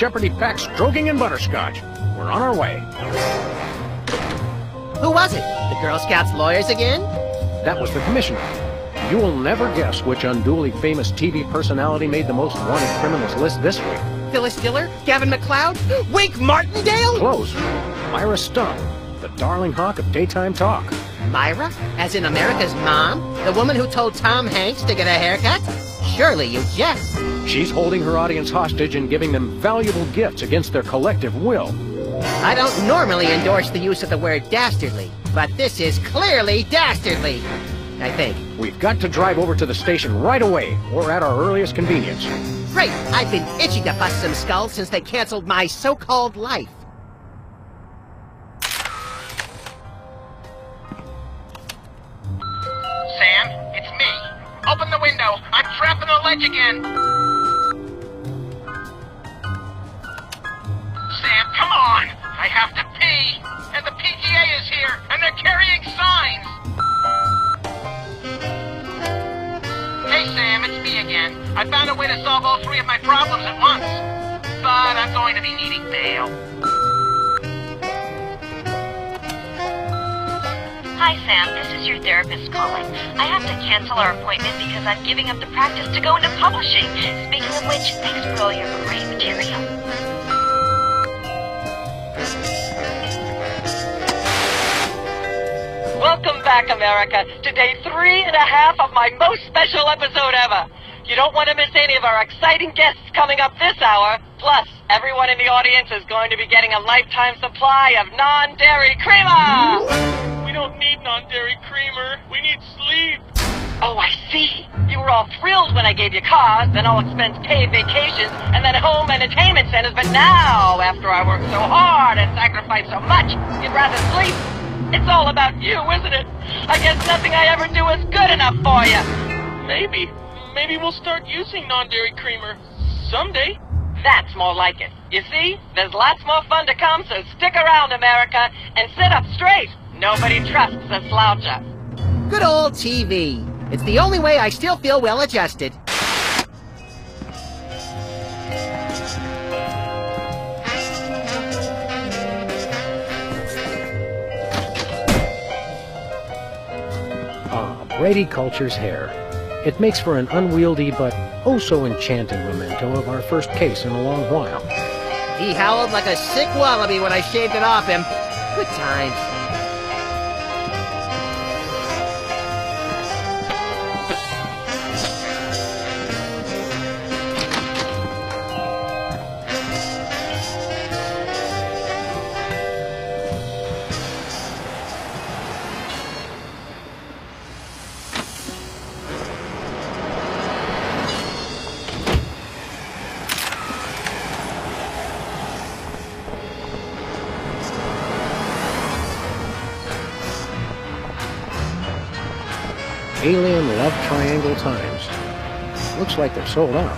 jeopardy pack stroking and butterscotch. We're on our way. Who was it? The Girl Scouts lawyers again? That was the commissioner. You will never guess which unduly famous TV personality made the most wanted criminals list this week. Phyllis Diller? Gavin MacLeod? Wink Martindale? Close. Myra Stump, the darling hawk of daytime talk. Myra? As in America's mom? The woman who told Tom Hanks to get a haircut? Surely you jest. She's holding her audience hostage and giving them valuable gifts against their collective will. I don't normally endorse the use of the word dastardly, but this is clearly dastardly. I think. We've got to drive over to the station right away, or at our earliest convenience. Great! I've been itching to bust some skulls since they canceled my so-called life. To solve all three of my problems at once. But I'm going to be needing bail. Hi, Sam. This is your therapist calling. I have to cancel our appointment because I'm giving up the practice to go into publishing. Speaking of which, thanks for all your great material. Welcome back, America, to day three and a half of my most special episode ever. You don't want to miss any of our exciting guests coming up this hour. Plus, everyone in the audience is going to be getting a lifetime supply of non-dairy creamer. We don't need non-dairy creamer. We need sleep. Oh, I see. You were all thrilled when I gave you cars, then all expense paid vacations, and then home entertainment centers. But now, after I worked so hard and sacrificed so much, you'd rather sleep. It's all about you, isn't it? I guess nothing I ever do is good enough for you. Maybe. Maybe we'll start using non-dairy creamer. Someday. That's more like it. You see, there's lots more fun to come, so stick around, America, and sit up straight. Nobody trusts a sloucher. Good old TV. It's the only way I still feel well adjusted. Ah, Brady Culture's hair. It makes for an unwieldy but oh so enchanting memento of our first case in a long while. He howled like a sick wallaby when I shaved it off him. Good times. Like they're sold out.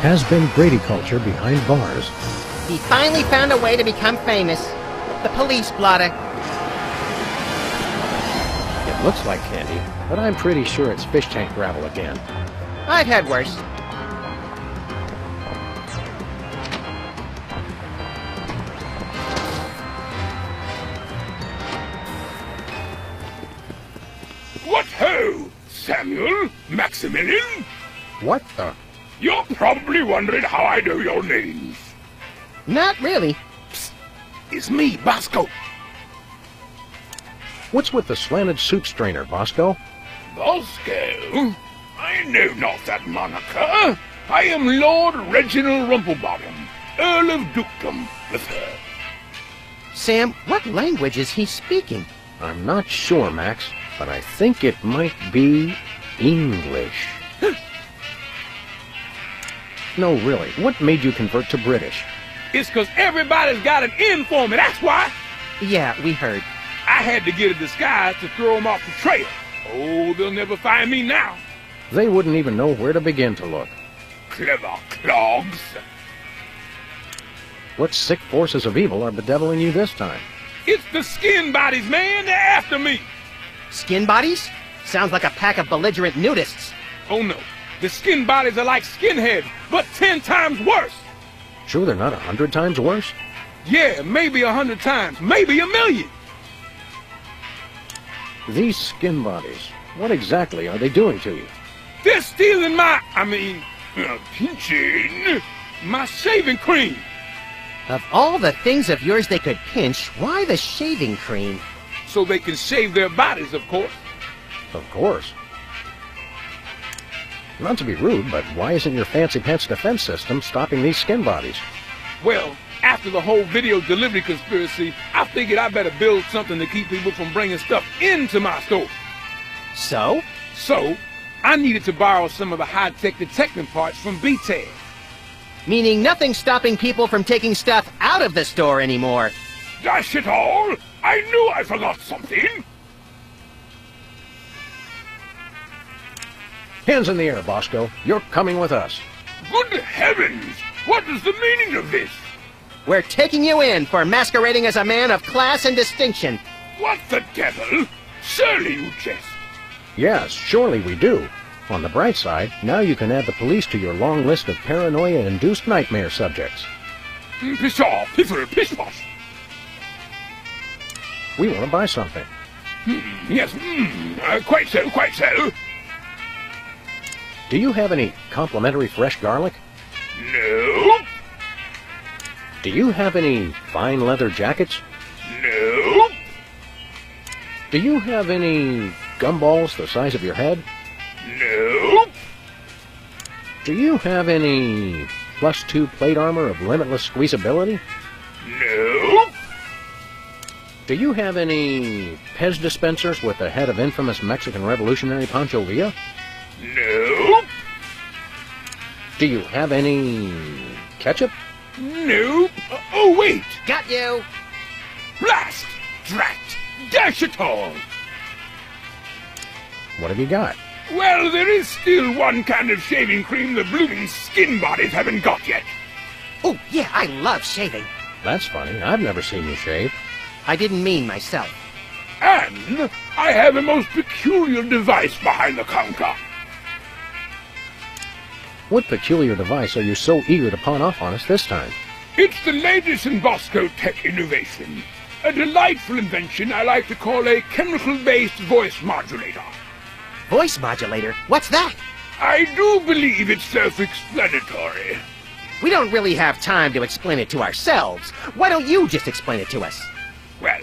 Has been Brady Culture behind bars. He finally found a way to become famous. The police blotter. It looks like candy, but I'm pretty sure it's fish tank gravel again. I've had worse. What ho! Samuel? Maximilian? What the? You're probably wondering how I know your names. Not really. It's me, Bosco. What's with the slanted soup strainer, Bosco? Bosco? I know not that moniker. I am Lord Reginald Rumplebottom, Earl of Dukedom, with her. Sam, what language is he speaking? I'm not sure, Max, but I think it might be English. no, really, what made you convert to British? It's 'cause everybody's got an in for me, that's why. Yeah, we heard. I had to get a disguise to throw 'em off the trail. Oh, they'll never find me now. They wouldn't even know where to begin to look. Clever clogs. What sick forces of evil are bedeviling you this time? It's the skin bodies, man. They're after me. Skin bodies? Sounds like a pack of belligerent nudists. Oh no, the skin bodies are like skinheads, but ten times worse. Sure they're not a hundred times worse? Yeah, maybe a hundred times, maybe a million. These skin bodies, what exactly are they doing to you? They're stealing my, I mean, uh, pinching my shaving cream. Of all the things of yours they could pinch, why the shaving cream? So they can shave their bodies, of course. Of course. Not to be rude, but why isn't your fancy pants defense system stopping these skin bodies? Well, after the whole video delivery conspiracy, I figured I better build something to keep people from bringing stuff into my store. So? So, I needed to borrow some of the high-tech detecting parts from BTEG. Meaning nothing stopping people from taking stuff out of the store anymore. Dash it all! I knew I forgot something! Hands in the air, Bosco. You're coming with us. Good heavens! What is the meaning of this? We're taking you in for masquerading as a man of class and distinction. What the devil? Surely you jest. Yes, surely we do. On the bright side, now you can add the police to your long list of paranoia-induced nightmare subjects. Mm, Pshaw, piffle, pish posh. We want to buy something. Yes, mm, uh, quite so, quite so. Do you have any complimentary fresh garlic? No, Do you have any fine leather jackets? no, Do you have any gumballs the size of your head? no, Do you have any plus two plate armor of limitless squeezability? no, Do you have any Pez dispensers with the head of infamous Mexican revolutionary Pancho Villa? Do you have any ketchup? no. Uh, oh, wait! Got you! Blast! Drat! Dash it all! What have you got? Well, there is still one kind of shaving cream the blooming skin bodies haven't got yet. Oh, yeah, I love shaving. That's funny. I've never seen you shave. I didn't mean myself. And I have a most peculiar device behind the counter. What peculiar device are you so eager to pawn off on us this time? It's the latest in Bosco tech innovation. A delightful invention I like to call a chemical-based voice modulator. Voice modulator? What's that? I do believe it's self-explanatory. We don't really have time to explain it to ourselves. Why don't you just explain it to us? Well,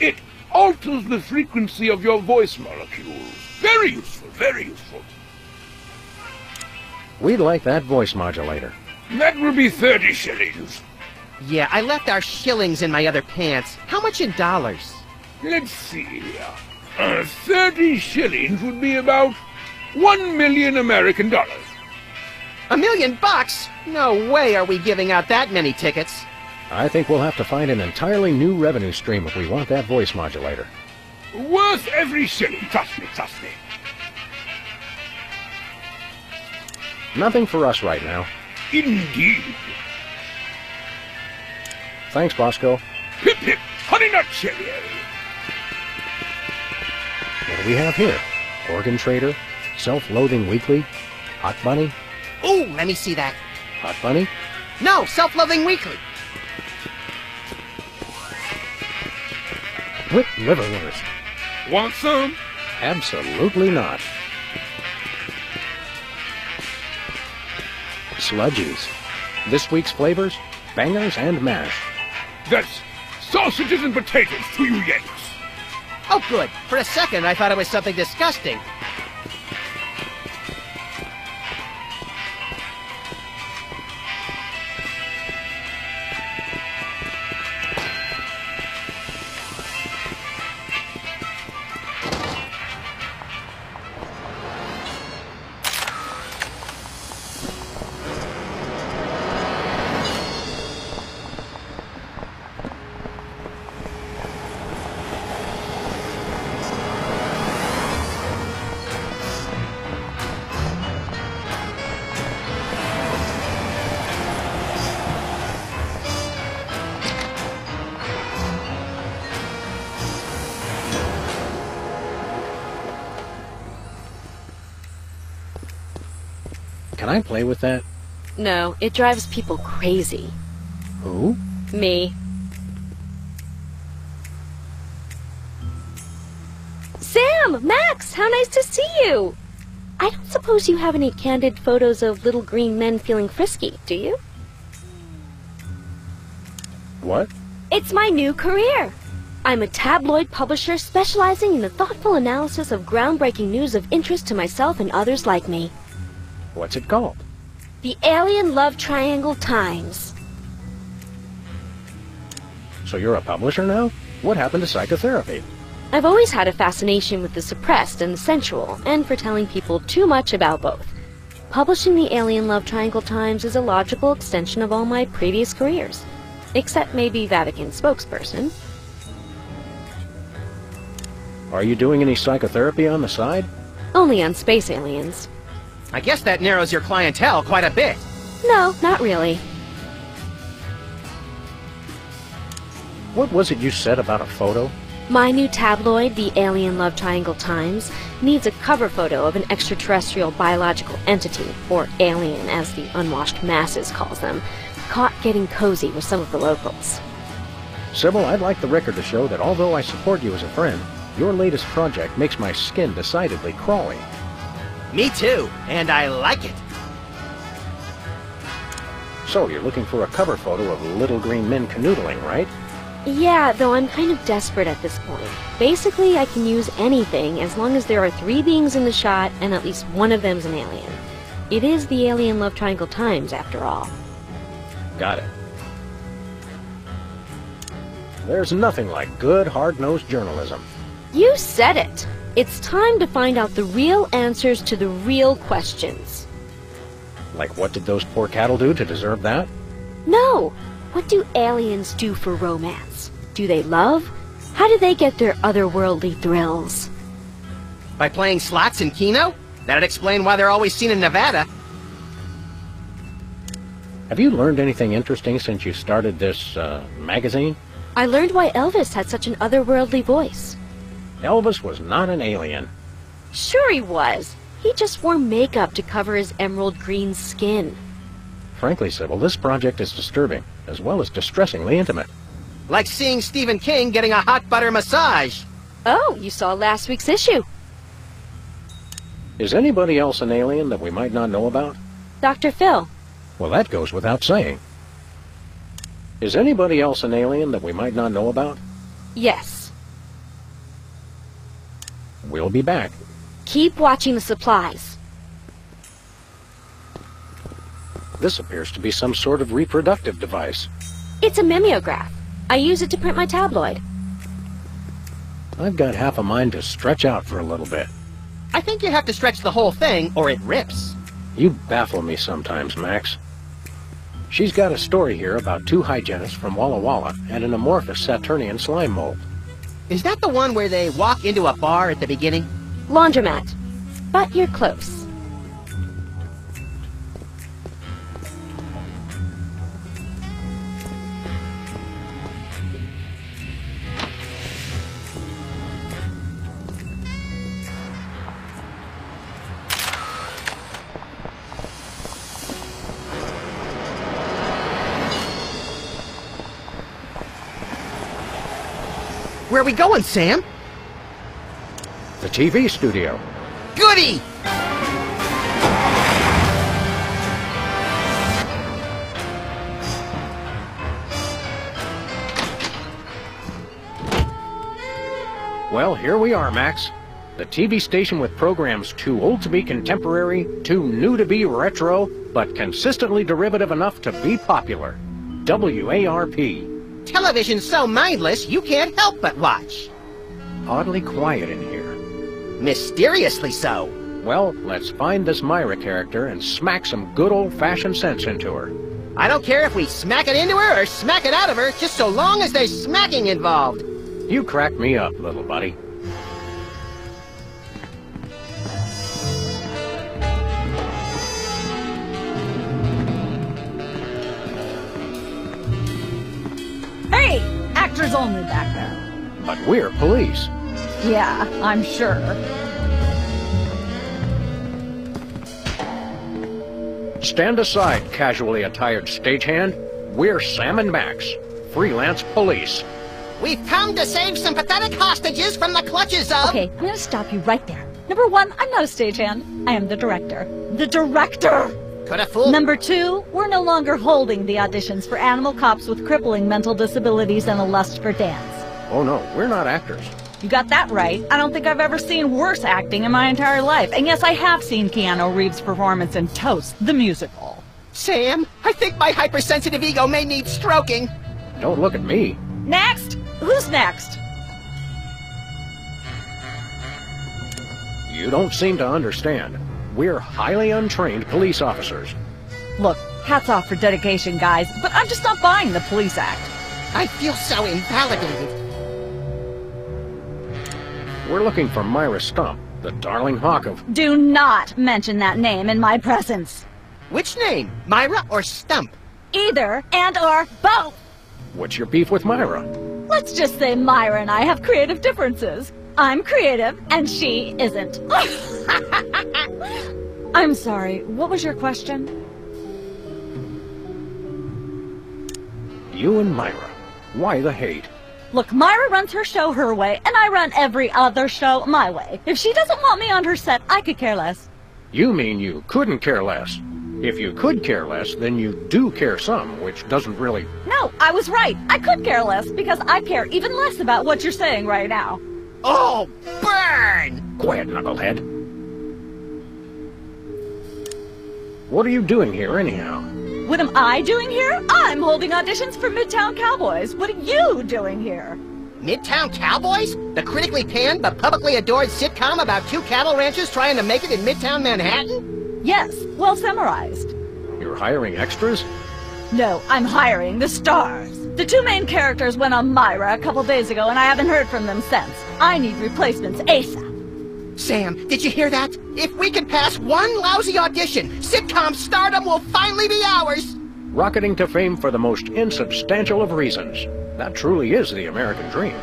it alters the frequency of your voice molecules. Very useful, very useful. We'd like that voice modulator. That will be 30 shillings. Yeah, I left our shillings in my other pants. How much in dollars? Let's see. Uh, 30 shillings would be about 1 million American dollars. A million bucks? No way are we giving out that many tickets. I think we'll have to find an entirely new revenue stream if we want that voice modulator. Worth every shilling, trust me, trust me. Nothing for us right now. Indeed. Thanks, Bosco. Hip hip, honey nut cheerio. What do we have here? Organ Trader? Self-Loathing Weekly? Hot Bunny? Ooh, let me see that. Hot Bunny? No, Self-Loving Weekly. Whip liverwurst? Want some? Absolutely not. Sludgies. This week's flavors? Bangers and mash. That's sausages and potatoes to you Yanks. Oh, good. For a second, I thought it was something disgusting. I play with that? No, it drives people crazy. Who? Me. Sam! Max! How nice to see you! I don't suppose you have any candid photos of little green men feeling frisky, do you? What? It's my new career. I'm a tabloid publisher specializing in the thoughtful analysis of groundbreaking news of interest to myself and others like me. What's it called? The Alien Love Triangle Times. So you're a publisher now? What happened to psychotherapy? I've always had a fascination with the suppressed and the sensual, and for telling people too much about both. Publishing the Alien Love Triangle Times is a logical extension of all my previous careers. Except maybe Vatican spokesperson. Are you doing any psychotherapy on the side? Only on space aliens. I guess that narrows your clientele quite a bit. No, not really. What was it you said about a photo? My new tabloid, the Alien Love Triangle Times, needs a cover photo of an extraterrestrial biological entity, or alien as the unwashed masses calls them, caught getting cozy with some of the locals. Sybil, I'd like the record to show that although I support you as a friend, your latest project makes my skin decidedly crawly. Me too, and I like it. So, you're looking for a cover photo of little green men canoodling, right? Yeah, though I'm kind of desperate at this point. Basically, I can use anything as long as there are three beings in the shot and at least one of them's an alien. It is the Alien Love Triangle Times, after all. Got it. There's nothing like good, hard-nosed journalism. You said it! It's time to find out the real answers to the real questions. Like what did those poor cattle do to deserve that? No! What do aliens do for romance? Do they love? How do they get their otherworldly thrills? By playing slots in Keno? That'd explain why they're always seen in Nevada. Have you learned anything interesting since you started this, uh, magazine? I learned why Elvis had such an otherworldly voice. Elvis was not an alien. Sure he was. He just wore makeup to cover his emerald green skin. Frankly, Sybil, this project is disturbing, as well as distressingly intimate. Like seeing Stephen King getting a hot butter massage. Oh, you saw last week's issue. Is anybody else an alien that we might not know about? Dr. Phil. Well, that goes without saying. Is anybody else an alien that we might not know about? Yes. We'll be back. Keep watching the supplies. This appears to be some sort of reproductive device. It's a mimeograph. I use it to print my tabloid. I've got half a mind to stretch out for a little bit. I think you have to stretch the whole thing, or it rips. You baffle me sometimes, Max. She's got a story here about two hygienists from Walla Walla and an amorphous Saturnian slime mold. Is that the one where they walk into a bar at the beginning? Laundromat. But you're close. Going, Sam? The TV studio. Goody! Well, here we are, Max. The TV station with programs too old to be contemporary, too new to be retro, but consistently derivative enough to be popular. WARP. Television's so mindless, you can't help but watch. Oddly quiet in here. Mysteriously so. Well, let's find this Myra character and smack some good old-fashioned sense into her. I don't care if we smack it into her or smack it out of her, just so long as there's smacking involved. You crack me up, little buddy. Actors only back there. But we're police. Yeah, I'm sure. Stand aside, casually attired stagehand. We're Sam and Max, freelance police. We've come to save some pathetic hostages from the clutches of... Okay, I'm gonna stop you right there. Number one, I'm not a stagehand. I am the director. The director! Could have fooled... Number two, we're no longer holding the auditions for animal cops with crippling mental disabilities and a lust for dance. Oh no, we're not actors. You got that right. I don't think I've ever seen worse acting in my entire life. And yes, I have seen Keanu Reeves' performance in Toast, the musical. Sam, I think my hypersensitive ego may need stroking. Don't look at me. Next! Who's next? You don't seem to understand. We're highly untrained police officers. Look, hats off for dedication, guys, but I'm just not buying the police act. I feel so invalidated. We're looking for Myra Stump, the darling hawk of... Do not mention that name in my presence. Which name? Myra or Stump? Either and or both. What's your beef with Myra? Let's just say Myra and I have creative differences. I'm creative, and she isn't. I'm sorry, what was your question? You and Myra. Why the hate? Look, Myra runs her show her way, and I run every other show my way. If she doesn't want me on her set, I could care less. You mean you couldn't care less? If you could care less, then you do care some, which doesn't really... No, I was right. I could care less, because I care even less about what you're saying right now. Oh, burn! Quiet, knucklehead. What are you doing here, anyhow? What am I doing here? I'm holding auditions for Midtown Cowboys. What are you doing here? Midtown Cowboys? The critically panned but publicly adored sitcom about two cattle ranchers trying to make it in Midtown Manhattan? Yes, well summarized. You're hiring extras? No, I'm hiring the stars. The two main characters went on Myra a couple days ago, and I haven't heard from them since. I need replacements ASAP. Sam, did you hear that? If we can pass one lousy audition, sitcom stardom will finally be ours! Rocketing to fame for the most insubstantial of reasons. That truly is the American dream.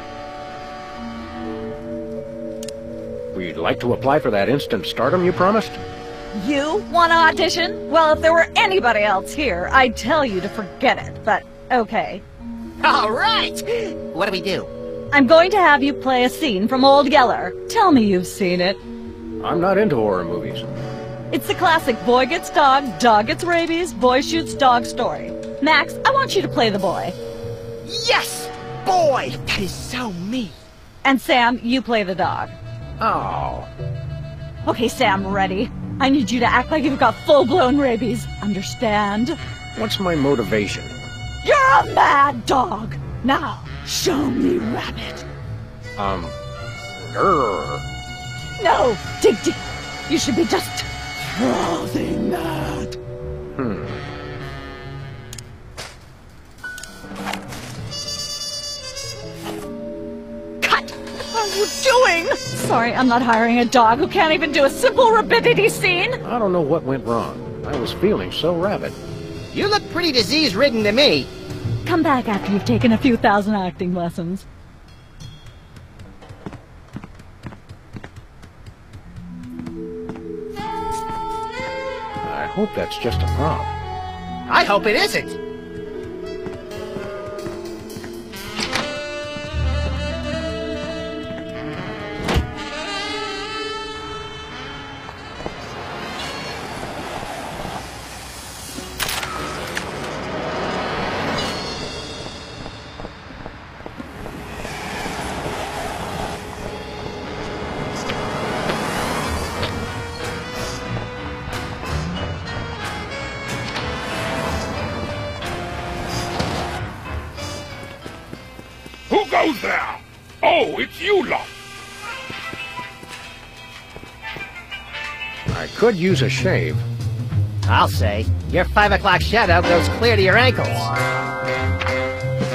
We'd like to apply for that instant stardom you promised? You want to audition? Well, if there were anybody else here, I'd tell you to forget it, but okay. All right! What do we do? I'm going to have you play a scene from Old Yeller. Tell me you've seen it. I'm not into horror movies. It's the classic boy gets dog, dog gets rabies, boy shoots dog story. Max, I want you to play the boy. Yes! Boy, that is so me. And Sam, you play the dog. Oh. Okay, Sam, ready? I need you to act like you've got full-blown rabies. Understand? What's my motivation? You're a mad dog! Now, show me rabbit. Um, grrr. No, dig deep. You should be just frothing mad. Hmm. Cut! What are you doing? Sorry, I'm not hiring a dog who can't even do a simple rapidity scene. I don't know what went wrong. I was feeling so rabid. You look pretty disease-ridden to me. Come back after you've taken a few thousand acting lessons. I hope that's just a prop. I hope it isn't. Oh, it's you lot. I could use a shave. I'll say. Your five o'clock shadow goes clear to your ankles.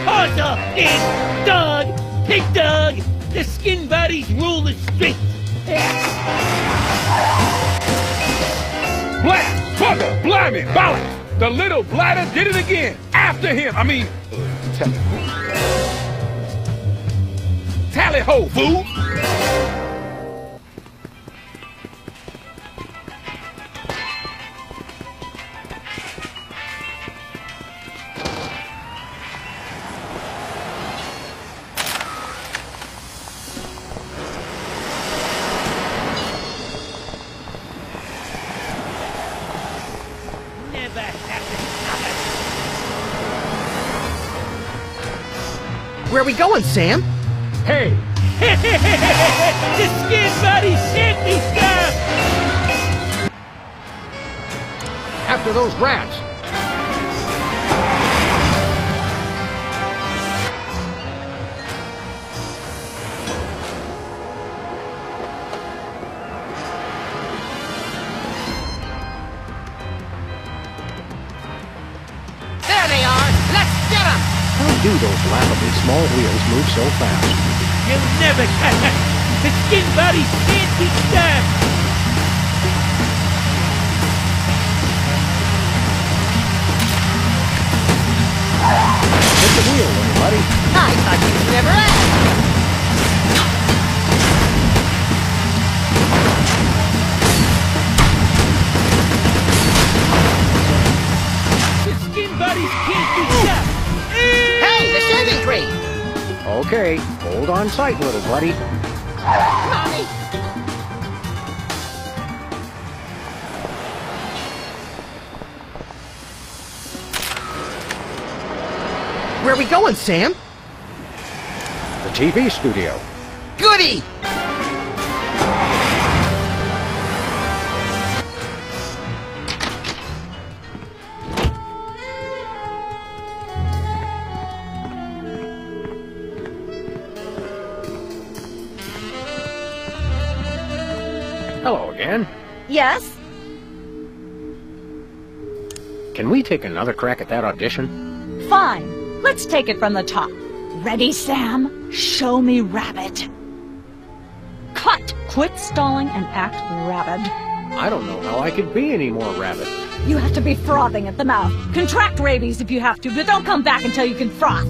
Arthur is dog. Big dog. The skin bodies rule the streets. Blast! Bugger! Blimey! Balance! The little bladder did it again! After him! I mean... Uh, tally ho, fool! Where are we going, Sam? Hey, the skin body shanty stuff! after those rats! There they are! Let's get them! How do those laughably small wheels move so fast? You'll never catch us! The skin body shanty stuff! Hit the wheel, little buddy. I thought you'd never asked. Okay, hold on tight, little buddy. Mommy! Where are we going, Sam? The TV studio. Goody! Yes? Can we take another crack at that audition? Fine. Let's take it from the top. Ready, Sam? Show me Rabbit. Cut! Quit stalling and act rabid. I don't know how I could be any more rabid. You have to be frothing at the mouth. Contract rabies if you have to, but don't come back until you can froth.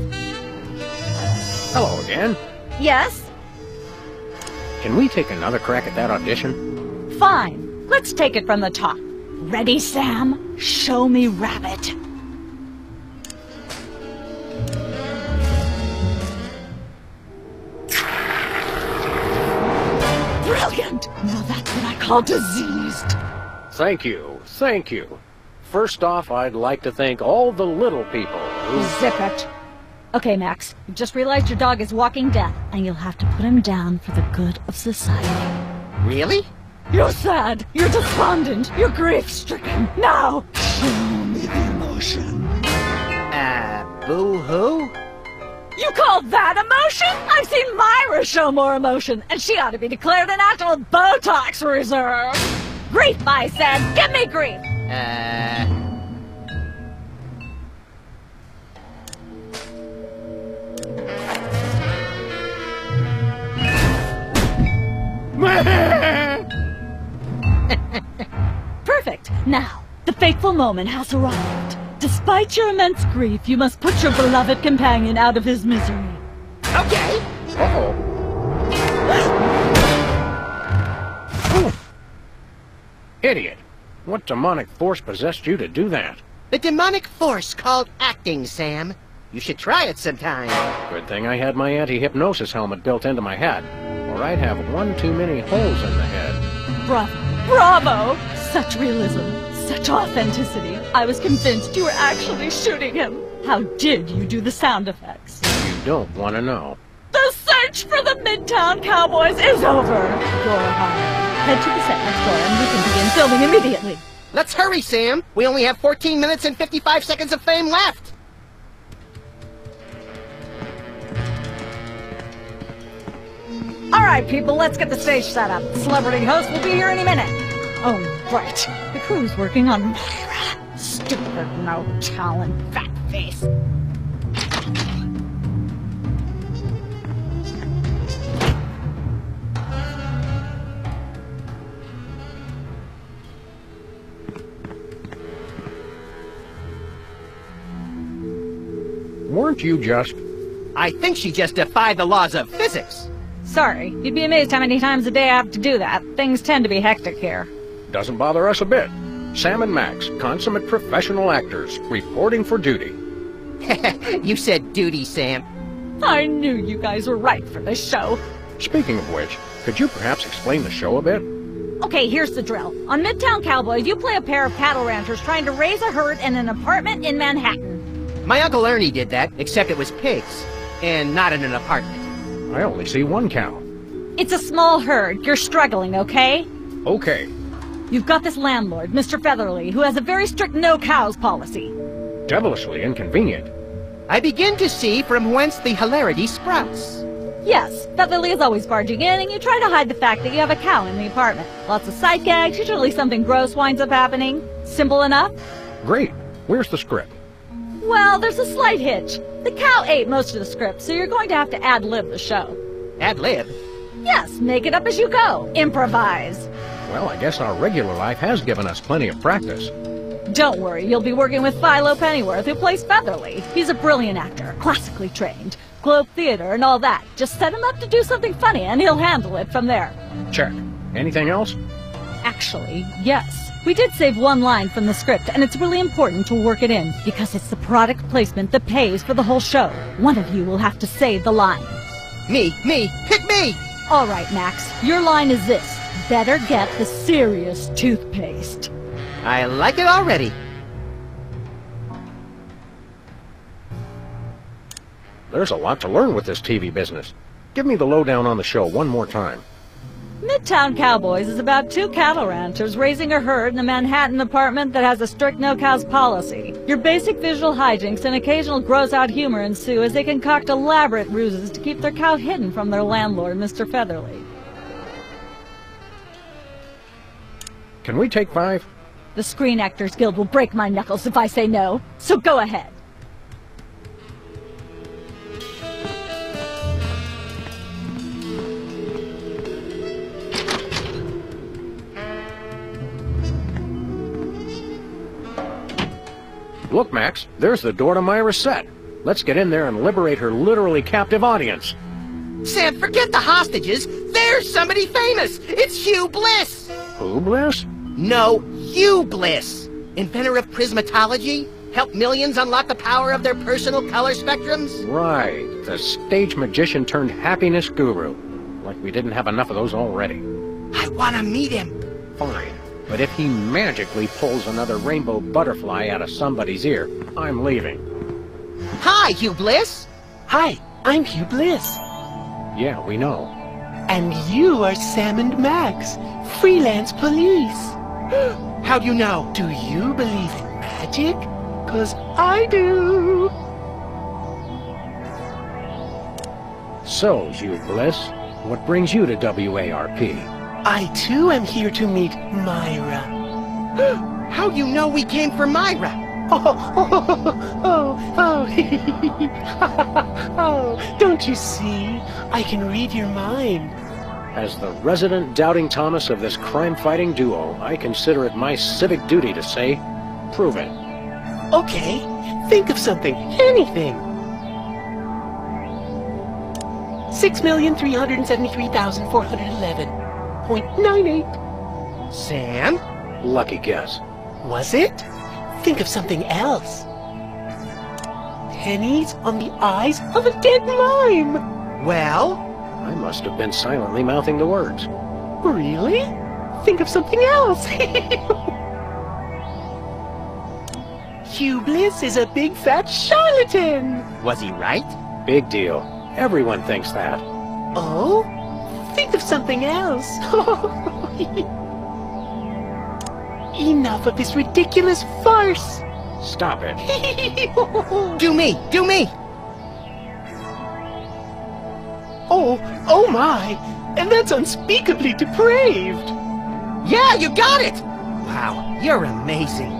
Hello again. Yes? Can we take another crack at that audition? Fine. Let's take it from the top. Ready, Sam? Show me Rabbit. Brilliant! Now that's what I call diseased. Thank you, thank you. First off, I'd like to thank all the little people who... Zip it. Okay, Max, you've just realized your dog is walking death, and you'll have to put him down for the good of society. Really? You're sad, you're despondent, you're grief-stricken. Now, show me the emotion. Uh, boo-hoo? You call that emotion? I've seen Myra show more emotion, and she ought to be declared a national Botox reserve. Grief, I said. Give me grief. Uh... Perfect. Now, the fateful moment has arrived. Despite your immense grief, you must put your beloved companion out of his misery. Okay. Uh-oh. Idiot. What demonic force possessed you to do that? The demonic force called acting, Sam. You should try it sometime. Good thing I had my anti-hypnosis helmet built into my head, or I'd have one too many holes in the head. Bravo. Bravo! Such realism. Such authenticity. I was convinced you were actually shooting him. How did you do the sound effects? You don't want to know. The search for the Midtown Cowboys is over. You're hired. Head to the set next door and we can begin filming immediately. Let's hurry, Sam. We only have 14 minutes and 55 seconds of fame left. Right, people, let's get the stage set up. The celebrity host will be here any minute. Oh, right. The crew's working on Myra. Stupid, no talent, fat face. Weren't you just... I think she just defied the laws of physics. Sorry, you'd be amazed how many times a day I have to do that. Things tend to be hectic here. Doesn't bother us a bit. Sam and Max, consummate professional actors, reporting for duty. you said duty, Sam. I knew you guys were right for this show. Speaking of which, could you perhaps explain the show a bit? Okay, here's the drill. On Midtown Cowboys, you play a pair of cattle ranchers trying to raise a herd in an apartment in Manhattan. My Uncle Ernie did that, except it was pigs. And not in an apartment. I only see one cow. It's a small herd. You're struggling, okay? Okay. You've got this landlord, Mr. Featherly, who has a very strict no cows policy. Devilishly inconvenient. I begin to see from whence the hilarity sprouts. Yes, Featherly is always barging in, and you try to hide the fact that you have a cow in the apartment. Lots of sight gags, usually something gross winds up happening. Simple enough? Great. Where's the script? Well, there's a slight hitch. The cow ate most of the script, so you're going to have to ad-lib the show. Ad-lib? Yes, make it up as you go. Improvise. Well, I guess our regular life has given us plenty of practice. Don't worry, you'll be working with Philo Pennyworth, who plays Featherly. He's a brilliant actor, classically trained. Globe Theater and all that. Just set him up to do something funny and he'll handle it from there. Check. Anything else? Actually, yes. We did save one line from the script, and it's really important to work it in, because it's the product placement that pays for the whole show. One of you will have to say the line. Me, me, pick me! All right, Max. Your line is this. Better get the serious toothpaste. I like it already. There's a lot to learn with this TV business. Give me the lowdown on the show one more time. Midtown Cowboys is about two cattle ranchers raising a herd in a Manhattan apartment that has a strict no-cows policy. Your basic visual hijinks and occasional gross-out humor ensue as they concoct elaborate ruses to keep their cow hidden from their landlord, Mr. Featherly. Can we take five? The Screen Actors Guild will break my knuckles if I say no, so go ahead. Look, Max, there's the door to Myra's set. Let's get in there and liberate her literally captive audience. Sam, forget the hostages. There's somebody famous. It's Hugh Bliss. Who, Bliss? No, Hugh Bliss. Inventor of prismatology. Helped millions unlock the power of their personal color spectrums. Right. The stage magician turned happiness guru. Like we didn't have enough of those already. I want to meet him. Fine. But if he magically pulls another rainbow butterfly out of somebody's ear, I'm leaving. Hi, Hugh Bliss. Hi, I'm Hugh Bliss. Yeah, we know. And you are Sam and Max, freelance police. How do you know? Do you believe in magic? Cause I do. So, Hugh Bliss, what brings you to WARP? I too am here to meet Myra. How you know we came for Myra? Oh, oh, oh, oh, oh, oh, don't you see? I can read your mind. As the resident doubting Thomas of this crime-fighting duo, I consider it my civic duty to say, prove it. Okay, think of something, anything. Six million three hundred seventy-three thousand four hundred eleven point nine eight. Sam? Lucky guess. Was it? Think of something else. Pennies on the eyes of a dead mime. Well? I must have been silently mouthing the words. Really? Think of something else. Hugh Bliss is a big fat charlatan. Was he right? Big deal. Everyone thinks that. Oh? Think of something else. Enough of this ridiculous farce. Stop it. do me, do me. Oh, oh my. And that's unspeakably depraved. Yeah, you got it. Wow, you're amazing.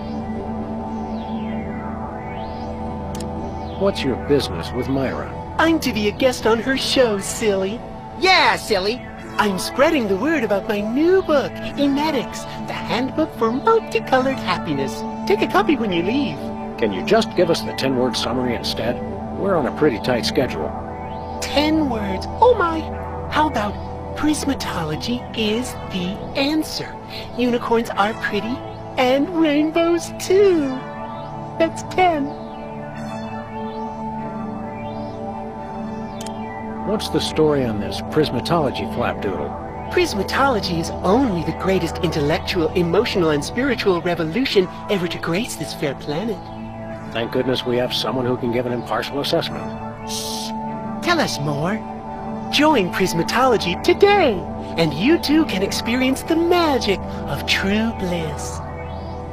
What's your business with Myra? I'm to be a guest on her show, silly. Yeah, silly. I'm spreading the word about my new book, Emetics, the handbook for multicolored happiness. Take a copy when you leave. Can you just give us the 10-word summary instead? We're on a pretty tight schedule. Ten words. Oh my! How about prismatology is the answer? Unicorns are pretty, and rainbows too. That's ten. What's the story on this prismatology flapdoodle? Prismatology is only the greatest intellectual, emotional, and spiritual revolution ever to grace this fair planet. Thank goodness we have someone who can give an impartial assessment. Shh! Tell us more. Join Prismatology today, and you too can experience the magic of true bliss.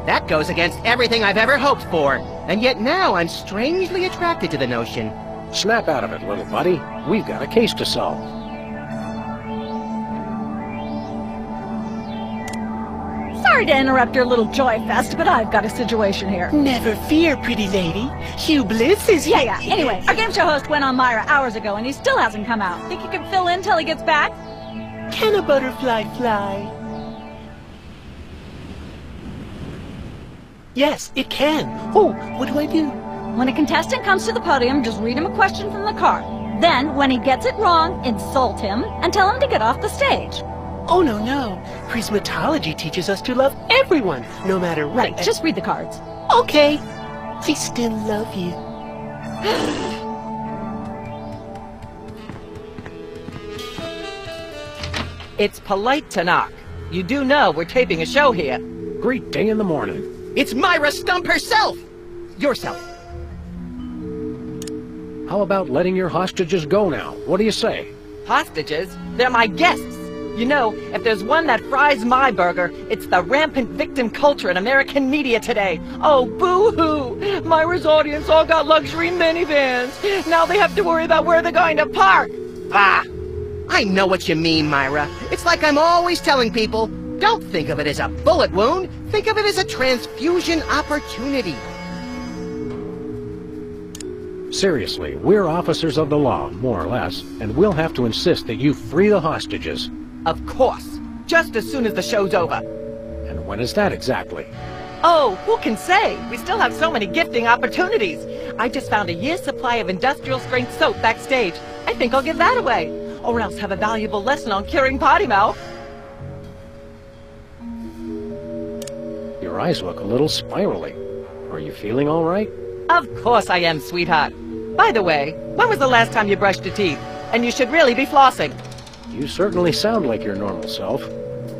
That goes against everything I've ever hoped for, and yet now I'm strangely attracted to the notion. Snap out of it, little buddy. We've got a case to solve. Sorry to interrupt your little joy fest, but I've got a situation here. Never fear, pretty lady. Hugh Bliss is Yeah, yeah. Anyway, our game show host went on Myra hours ago, and he still hasn't come out. Think you can fill in till he gets back? Can a butterfly fly? Yes, it can. Oh, what do I do? When a contestant comes to the podium, just read him a question from the card. Then, when he gets it wrong, insult him and tell him to get off the stage. Oh, no, no. Prismatology teaches us to love everyone, no matter what. Right, just read the cards. Okay. I still love you. It's polite to knock. You do know we're taping a show here. Great day in the morning. It's Myra Stump herself! Yourself. How about letting your hostages go now? What do you say? Hostages? They're my guests. You know, if there's one that fries my burger, it's the rampant victim culture in American media today. Oh, boo-hoo! Myra's audience all got luxury minivans. Now they have to worry about where they're going to park. Bah! I know what you mean, Myra. It's like I'm always telling people, don't think of it as a bullet wound. Think of it as a transfusion opportunity. Seriously, we're officers of the law, more or less, and we'll have to insist that you free the hostages. Of course. Just as soon as the show's over. And when is that exactly? Oh, who can say? We still have so many gifting opportunities. I just found a year's supply of industrial strength soap backstage. I think I'll give that away. Or else have a valuable lesson on curing potty mouth. Your eyes look a little spirally. Are you feeling all right? Of course I am, sweetheart. By the way, when was the last time you brushed your teeth? And you should really be flossing. You certainly sound like your normal self.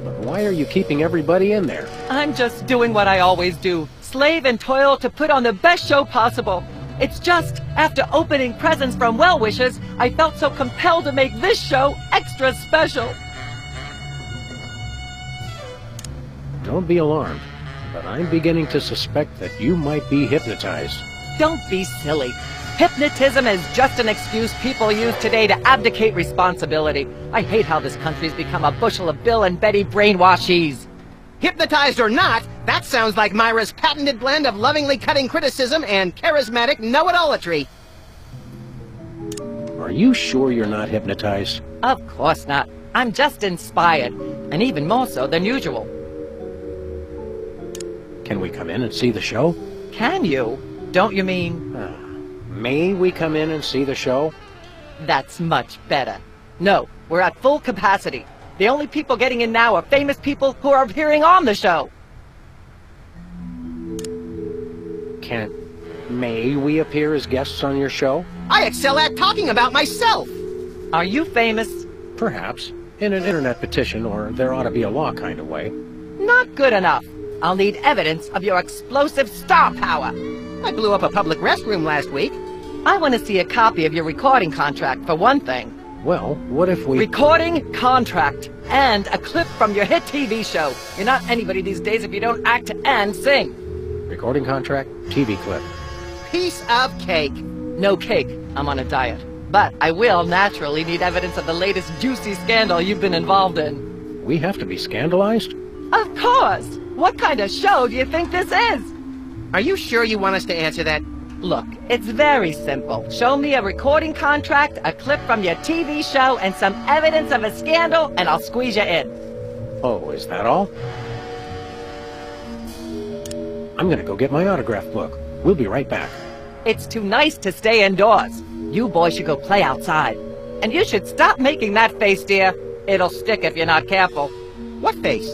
But why are you keeping everybody in there? I'm just doing what I always do. Slave and toil to put on the best show possible. It's just, after opening presents from well-wishers, I felt so compelled to make this show extra special. Don't be alarmed, but I'm beginning to suspect that you might be hypnotized. Don't be silly. Hypnotism is just an excuse people use today to abdicate responsibility. I hate how this country's become a bushel of Bill and Betty brainwashies. Hypnotized or not, that sounds like Myra's patented blend of lovingly cutting criticism and charismatic know-it-allatry. Are you sure you're not hypnotized? Of course not. I'm just inspired, and even more so than usual. Can we come in and see the show? Can you? Don't you mean... Uh, may we come in and see the show? That's much better. No, we're at full capacity. The only people getting in now are famous people who are appearing on the show. Can... May we appear as guests on your show? I excel at talking about myself! Are you famous? Perhaps. In an internet petition, or there ought to be a law kind of way. Not good enough. I'll need evidence of your explosive star power. I blew up a public restroom last week. I want to see a copy of your recording contract, for one thing. Well, what if we... Recording contract. And a clip from your hit TV show. You're not anybody these days if you don't act and sing. Recording contract, TV clip. Piece of cake. No cake. I'm on a diet. But I will naturally need evidence of the latest juicy scandal you've been involved in. We have to be scandalized? Of course! What kind of show do you think this is? Are you sure you want us to answer that? Look, it's very simple. Show me a recording contract, a clip from your TV show, and some evidence of a scandal, and I'll squeeze you in. Oh, is that all? I'm gonna go get my autograph book. We'll be right back. It's too nice to stay indoors. You boys should go play outside. And you should stop making that face, dear. It'll stick if you're not careful. What face?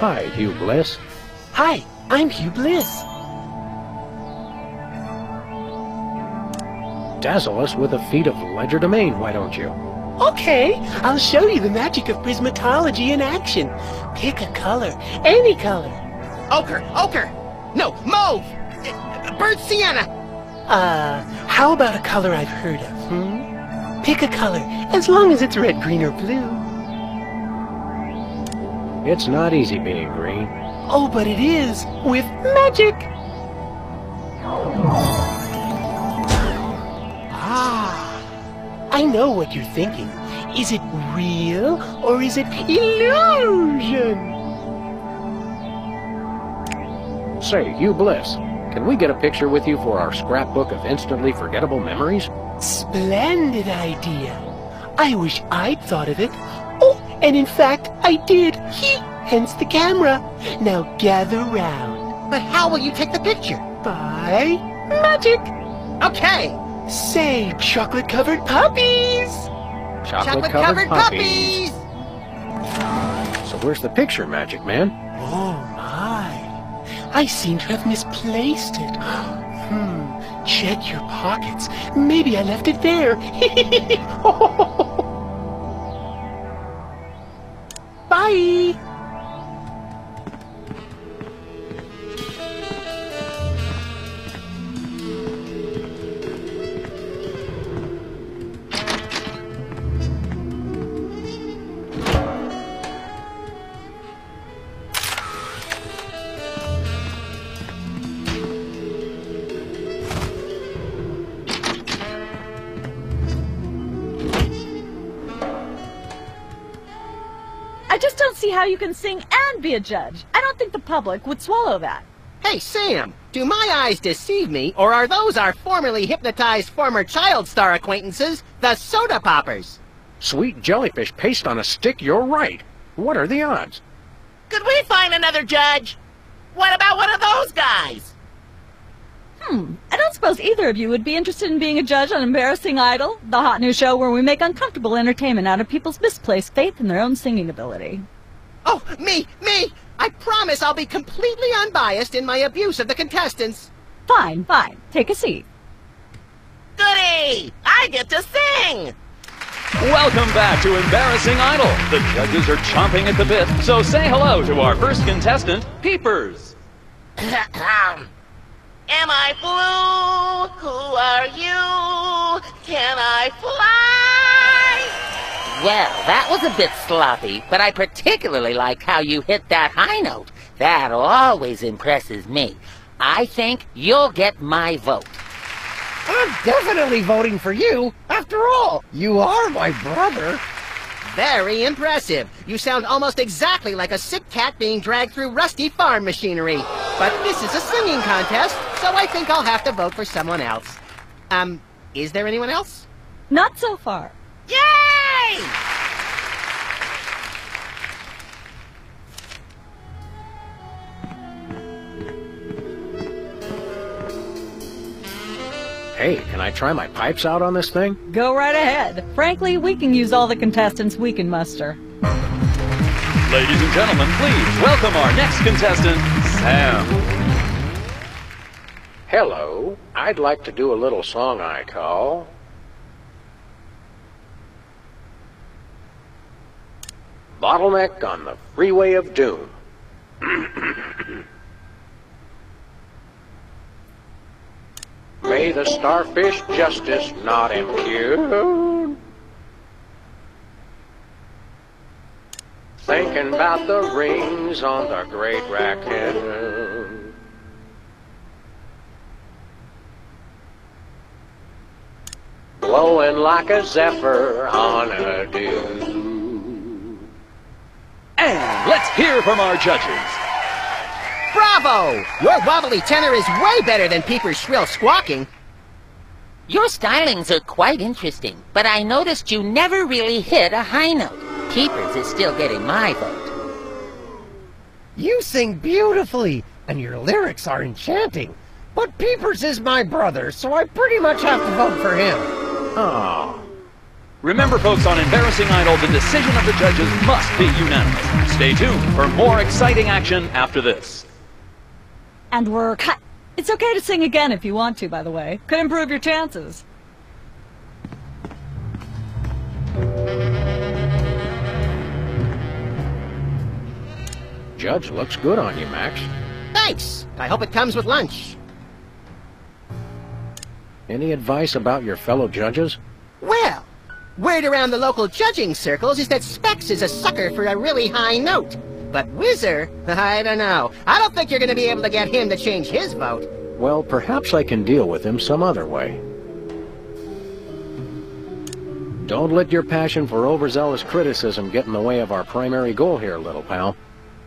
Hi, Hugh Bliss. Hi, I'm Hugh Bliss. Dazzle us with a feat of legerdemain, why don't you? Okay, I'll show you the magic of prismatology in action. Pick a color, any color. Ochre, ochre! No, mauve! Burnt sienna. Uh, how about a color I've heard of, hmm? Pick a color, as long as it's red, green, or blue. It's not easy being green. Oh, but it is, with magic! Ah, I know what you're thinking. Is it real, or is it illusion? Say, Hugh Bliss, can we get a picture with you for our scrapbook of instantly forgettable memories? Splendid idea. I wish I'd thought of it. Oh, and in fact, I did. He, hence the camera. Now gather round. But how will you take the picture? By magic. Okay. Say, chocolate-covered puppies. Chocolate-covered puppies. So where's the picture, Magic Man? Oh my. I seem to have misplaced it. Hmm. Check your pockets. Maybe I left it there. Bye. I just don't see how you can sing and be a judge. I don't think the public would swallow that. Hey, Sam, do my eyes deceive me, or are those our formerly hypnotized former child star acquaintances, the Soda Poppers? Sweet jellyfish paste on a stick, you're right. What are the odds? Could we find another judge? What about one of those guys? Hmm. I don't suppose either of you would be interested in being a judge on Embarrassing Idol, the hot new show where we make uncomfortable entertainment out of people's misplaced faith in their own singing ability. Oh, me, me! I promise I'll be completely unbiased in my abuse of the contestants. Fine, fine. Take a seat. Goody! I get to sing! Welcome back to Embarrassing Idol. The judges are chomping at the bit, so say hello to our first contestant, Peepers. Am I blue? Who are you? Can I fly? Well, that was a bit sloppy, but I particularly like how you hit that high note. That always impresses me. I think you'll get my vote. I'm definitely voting for you. After all, you are my brother. Very impressive. You sound almost exactly like a sick cat being dragged through rusty farm machinery. But this is a singing contest, so I think I'll have to vote for someone else. Um, is there anyone else? Not so far. Yay! Hey, can I try my pipes out on this thing? Go right ahead. Frankly, we can use all the contestants we can muster. Ladies and gentlemen, please welcome our next contestant, Sam. Hello. I'd like to do a little song I call. Bottleneck on the Freeway of Doom. May the starfish justice not impugn. Thinking about the rings on the great raccoon. Blowing like a zephyr on a dune. And let's hear from our judges. Bravo! Your wobbly tenor is way better than Peeper's shrill squawking. Your stylings are quite interesting, but I noticed you never really hit a high note. Peepers is still getting my vote. You sing beautifully, and your lyrics are enchanting. But Peepers is my brother, so I pretty much have to vote for him. Oh. Remember, folks, on Embarrassing Idol, the decision of the judges must be unanimous. Stay tuned for more exciting action after this. And we're cut. It's okay to sing again if you want to, by the way. Could improve your chances. Judge looks good on you, Max. Thanks. I hope it comes with lunch. Any advice about your fellow judges? Well, word around the local judging circles is that Specs is a sucker for a really high note. But Whizzer, I don't know. I don't think you're going to be able to get him to change his vote. Well, perhaps I can deal with him some other way. Don't let your passion for overzealous criticism get in the way of our primary goal here, little pal.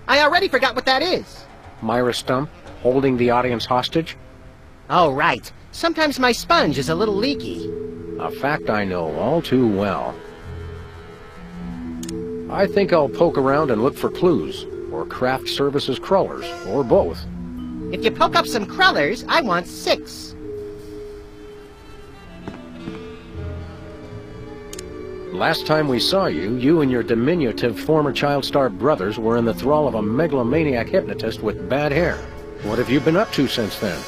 I already forgot what that is. Myra Stump, holding the audience hostage? Oh, right. Sometimes my sponge is a little leaky. A fact I know all too well. I think I'll poke around and look for clues, or craft services crawlers, or both. If you poke up some crawlers, I want six. Last time we saw you, you and your diminutive former child star brothers were in the thrall of a megalomaniac hypnotist with bad hair. What have you been up to since then?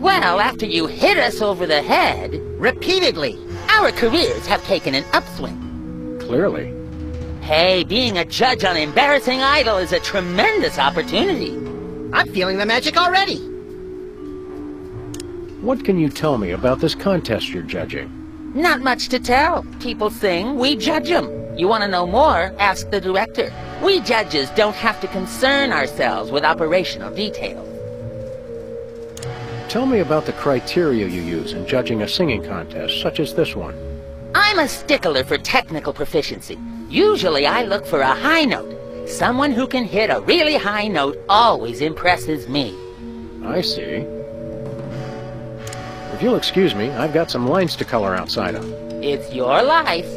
Well, after you hit us over the head... Repeatedly. Our careers have taken an upswing. Clearly. Hey, being a judge on Embarrassing Idol is a tremendous opportunity. I'm feeling the magic already. What can you tell me about this contest you're judging? Not much to tell. People sing, we judge them. You want to know more? Ask the director. We judges don't have to concern ourselves with operational details. Tell me about the criteria you use in judging a singing contest, such as this one. I'm a stickler for technical proficiency. Usually I look for a high note. Someone who can hit a really high note always impresses me. I see. If you'll excuse me, I've got some lines to color outside of. It's your life.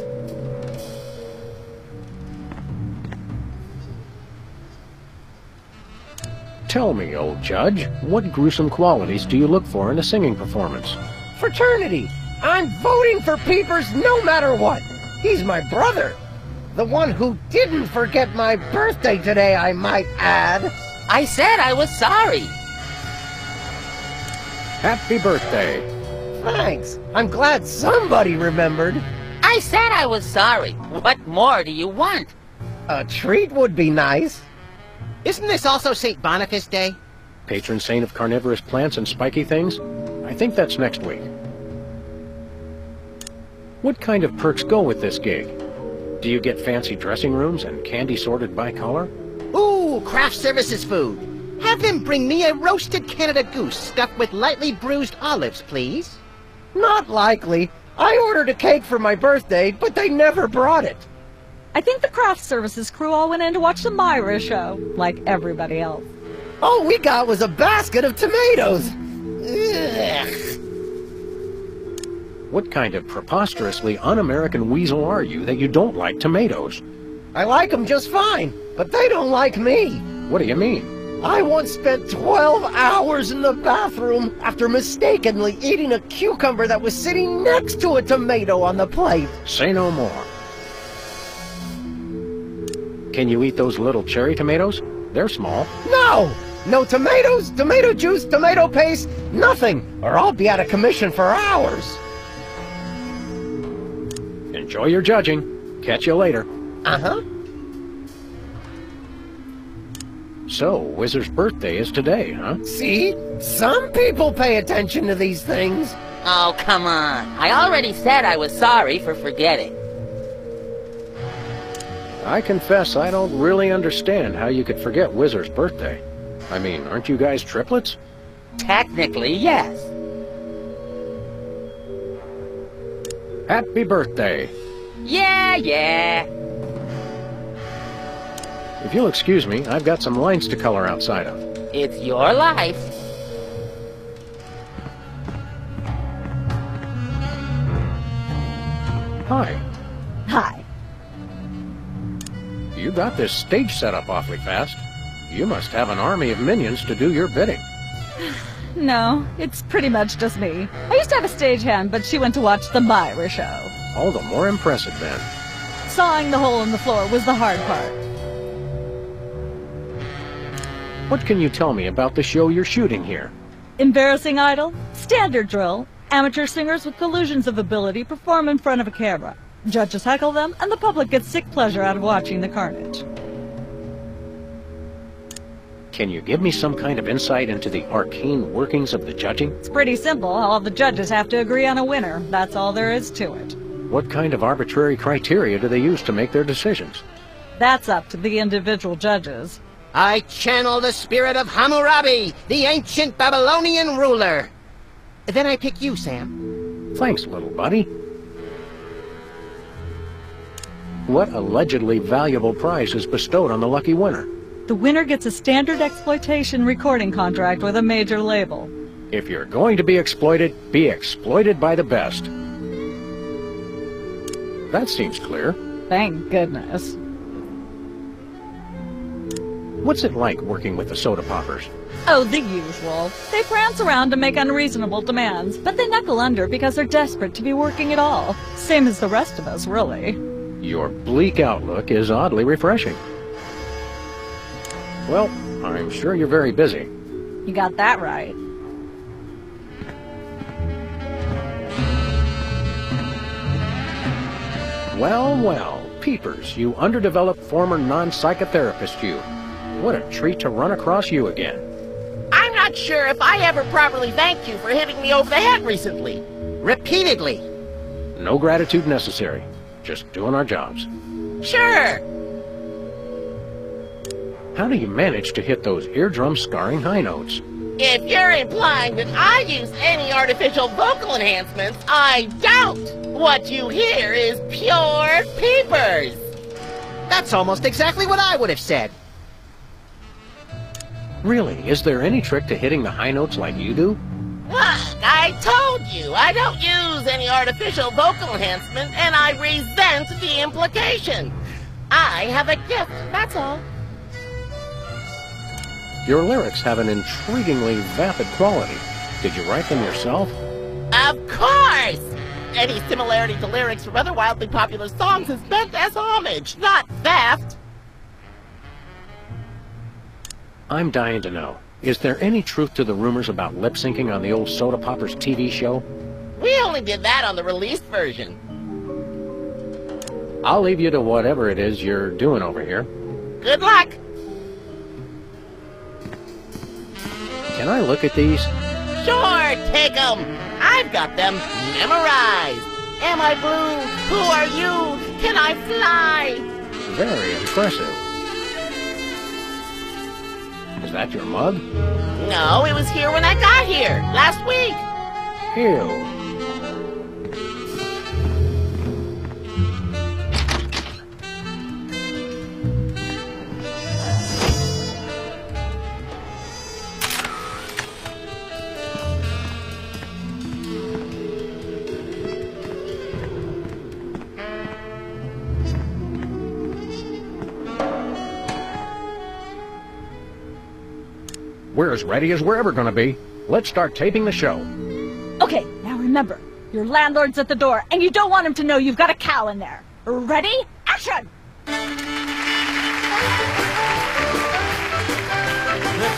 Tell me, old judge, what gruesome qualities do you look for in a singing performance? Fraternity! I'm voting for Peepers no matter what! He's my brother! The one who didn't forget my birthday today, I might add. I said I was sorry. Happy birthday. Thanks. I'm glad somebody remembered. I said I was sorry. What more do you want? A treat would be nice. Isn't this also St. Boniface Day? Patron saint of carnivorous plants and spiky things? I think that's next week. What kind of perks go with this gig? Do you get fancy dressing rooms and candy sorted by color? Ooh, craft services food. Have them bring me a roasted Canada goose stuffed with lightly bruised olives, please. Not likely. I ordered a cake for my birthday, but they never brought it. I think the craft services crew all went in to watch the Myra show, like everybody else. All we got was a basket of tomatoes. Ugh. What kind of preposterously un-American weasel are you that you don't like tomatoes? I like them just fine, but they don't like me. What do you mean? I once spent 12 hours in the bathroom after mistakenly eating a cucumber that was sitting next to a tomato on the plate. Say no more. Can you eat those little cherry tomatoes? They're small. No! No tomatoes, tomato juice, tomato paste, nothing, or I'll be out of commission for hours. Enjoy your judging. Catch you later. Uh-huh. So, Whizzer's birthday is today, huh? See? Some people pay attention to these things. Oh, come on. I already said I was sorry for forgetting. I confess I don't really understand how you could forget Whizzer's birthday. I mean, aren't you guys triplets? Technically, yes. Happy birthday. Yeah, yeah. If you'll excuse me, I've got some lines to color outside of. It's your life. Hi. Hi. You got this stage set up awfully fast. You must have an army of minions to do your bidding. No, it's pretty much just me. I used to have a stagehand, but she went to watch the Myra show. All the more impressive then. Sawing the hole in the floor was the hard part. What can you tell me about the show you're shooting here? Embarrassing idol, standard drill. Amateur singers with collusions of ability perform in front of a camera. Judges heckle them, and the public gets sick pleasure out of watching the carnage. Can you give me some kind of insight into the arcane workings of the judging? It's pretty simple. All the judges have to agree on a winner. That's all there is to it. What kind of arbitrary criteria do they use to make their decisions? That's up to the individual judges. I channel the spirit of Hammurabi, the ancient Babylonian ruler. Then I pick you, Sam. Thanks, little buddy. What allegedly valuable prize is bestowed on the lucky winner? The winner gets a standard exploitation recording contract with a major label. If you're going to be exploited, be exploited by the best. That seems clear. Thank goodness. What's it like working with the soda poppers? Oh, the usual. They prance around to make unreasonable demands, but they knuckle under because they're desperate to be working at all. Same as the rest of us, really. Your bleak outlook is oddly refreshing. Well, I'm sure you're very busy. You got that right. Well, well, Peepers, you underdeveloped former non-psychotherapist you. What a treat to run across you again. I'm not sure if I ever properly thanked you for hitting me over the head recently. Repeatedly. No gratitude necessary. Just doing our jobs. Sure. How do you manage to hit those eardrum scarring high notes? If you're implying that I use any artificial vocal enhancements, I don't. What you hear is pure peepers. That's almost exactly what I would have said. Really, is there any trick to hitting the high notes like you do? Look, I told you, I don't use any artificial vocal enhancement, and I resent the implication. I have a gift, that's all. Your lyrics have an intriguingly vapid quality. Did you write them yourself? Of course! Any similarity to lyrics from other wildly popular songs is meant as homage, not theft. I'm dying to know. Is there any truth to the rumors about lip syncing on the old Soda Poppers TV show? We only did that on the released version. I'll leave you to whatever it is you're doing over here. Good luck! Can I look at these? Sure, take 'em. I've got them memorized. Am I blue? Who are you? Can I fly? Very impressive. Is that your mug? No, it was here when I got here, last week. Ew. We're as ready as we're ever gonna be. Let's start taping the show. Okay, now remember, your landlord's at the door, and you don't want him to know you've got a cow in there. Ready? Action! They're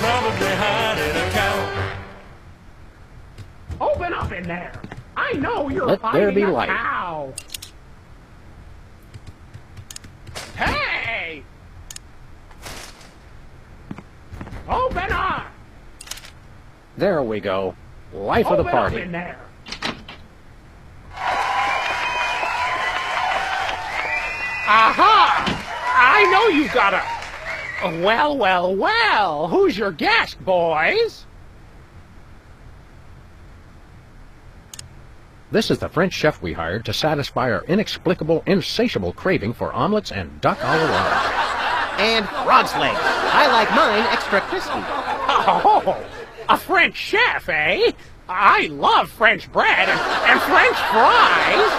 probably hiding a cow. Open up in there. I know you're Let hiding there be a light. cow. Hey! Open up! There we go. Life of the party. up in there. Aha! I know you got a... Well, well, well. Who's your guest, boys? This is the French chef we hired to satisfy our inexplicable, insatiable craving for omelets and duck au la And frog's legs. I like mine extra crispy. Oh, a French chef, eh? I love French bread and, and French fries.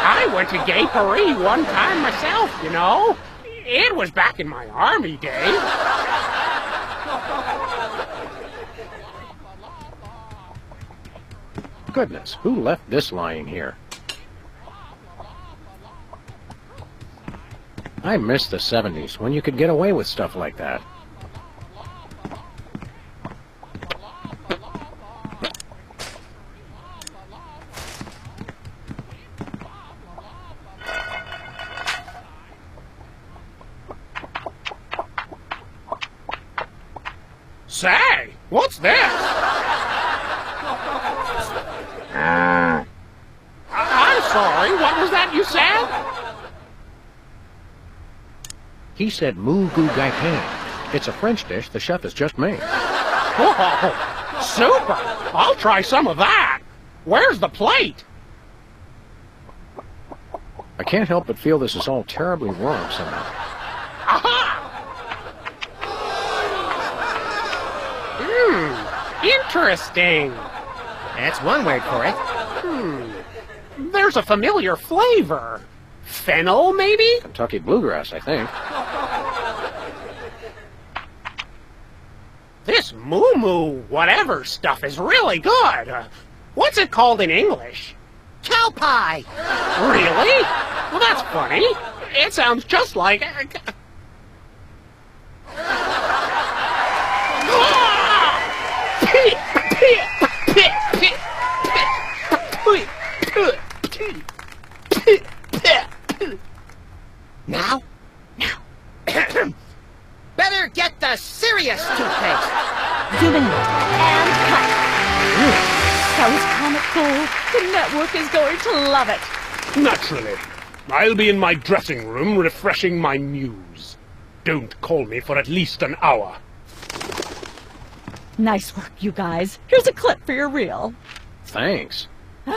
I went to Gay Paris one time myself, you know. It was back in my army days. Goodness, who left this lying here? I miss the 70s when you could get away with stuff like that. Say, what's this? I- I'm sorry, what was that you said? He said moo goo gai pan. It's a French dish the chef has just made. Oh, super! I'll try some of that. Where's the plate? I can't help but feel this is all terribly wrong somehow. Hmm, interesting. That's one word for it. Hmm, there's a familiar flavor. Fennel, maybe? Kentucky bluegrass, I think. This moo moo whatever stuff is really good. Uh, what's it called in English? Cow pie! Really? Well, that's funny. It sounds just like. Now? Now. Better get the serious toothpaste. Zoom in and cut. That was comical. The network is going to love it. Naturally. I'll be in my dressing room refreshing my muse. Don't call me for at least an hour. Nice work, you guys. Here's a clip for your reel. Thanks.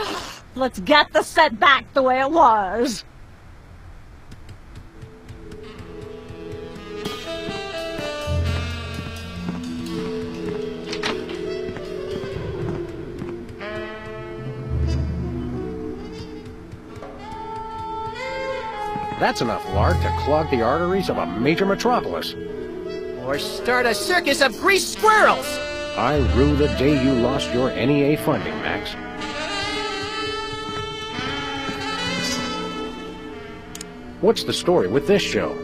Let's get the set back the way it was. That's enough lard to clog the arteries of a major metropolis. Or start a circus of greased squirrels. I rue the day you lost your NEA funding, Max. What's the story with this show?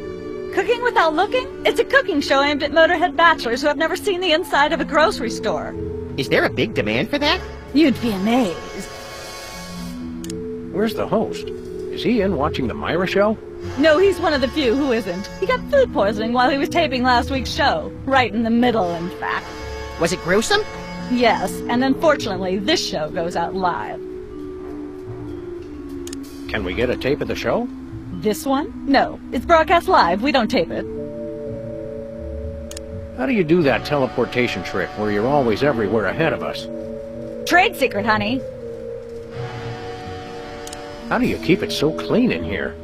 Cooking Without Looking? It's a cooking show aimed at motorhead bachelors who have never seen the inside of a grocery store. Is there a big demand for that? You'd be amazed. Where's the host? Is he in watching the Myra show? No, he's one of the few who isn't. He got food poisoning while he was taping last week's show. Right in the middle, in fact. Was it gruesome? Yes, and unfortunately, this show goes out live. Can we get a tape of the show? This one? No, it's broadcast live. We don't tape it. How do you do that teleportation trick where you're always everywhere ahead of us? Trade secret, honey. How do you keep it so clean in here?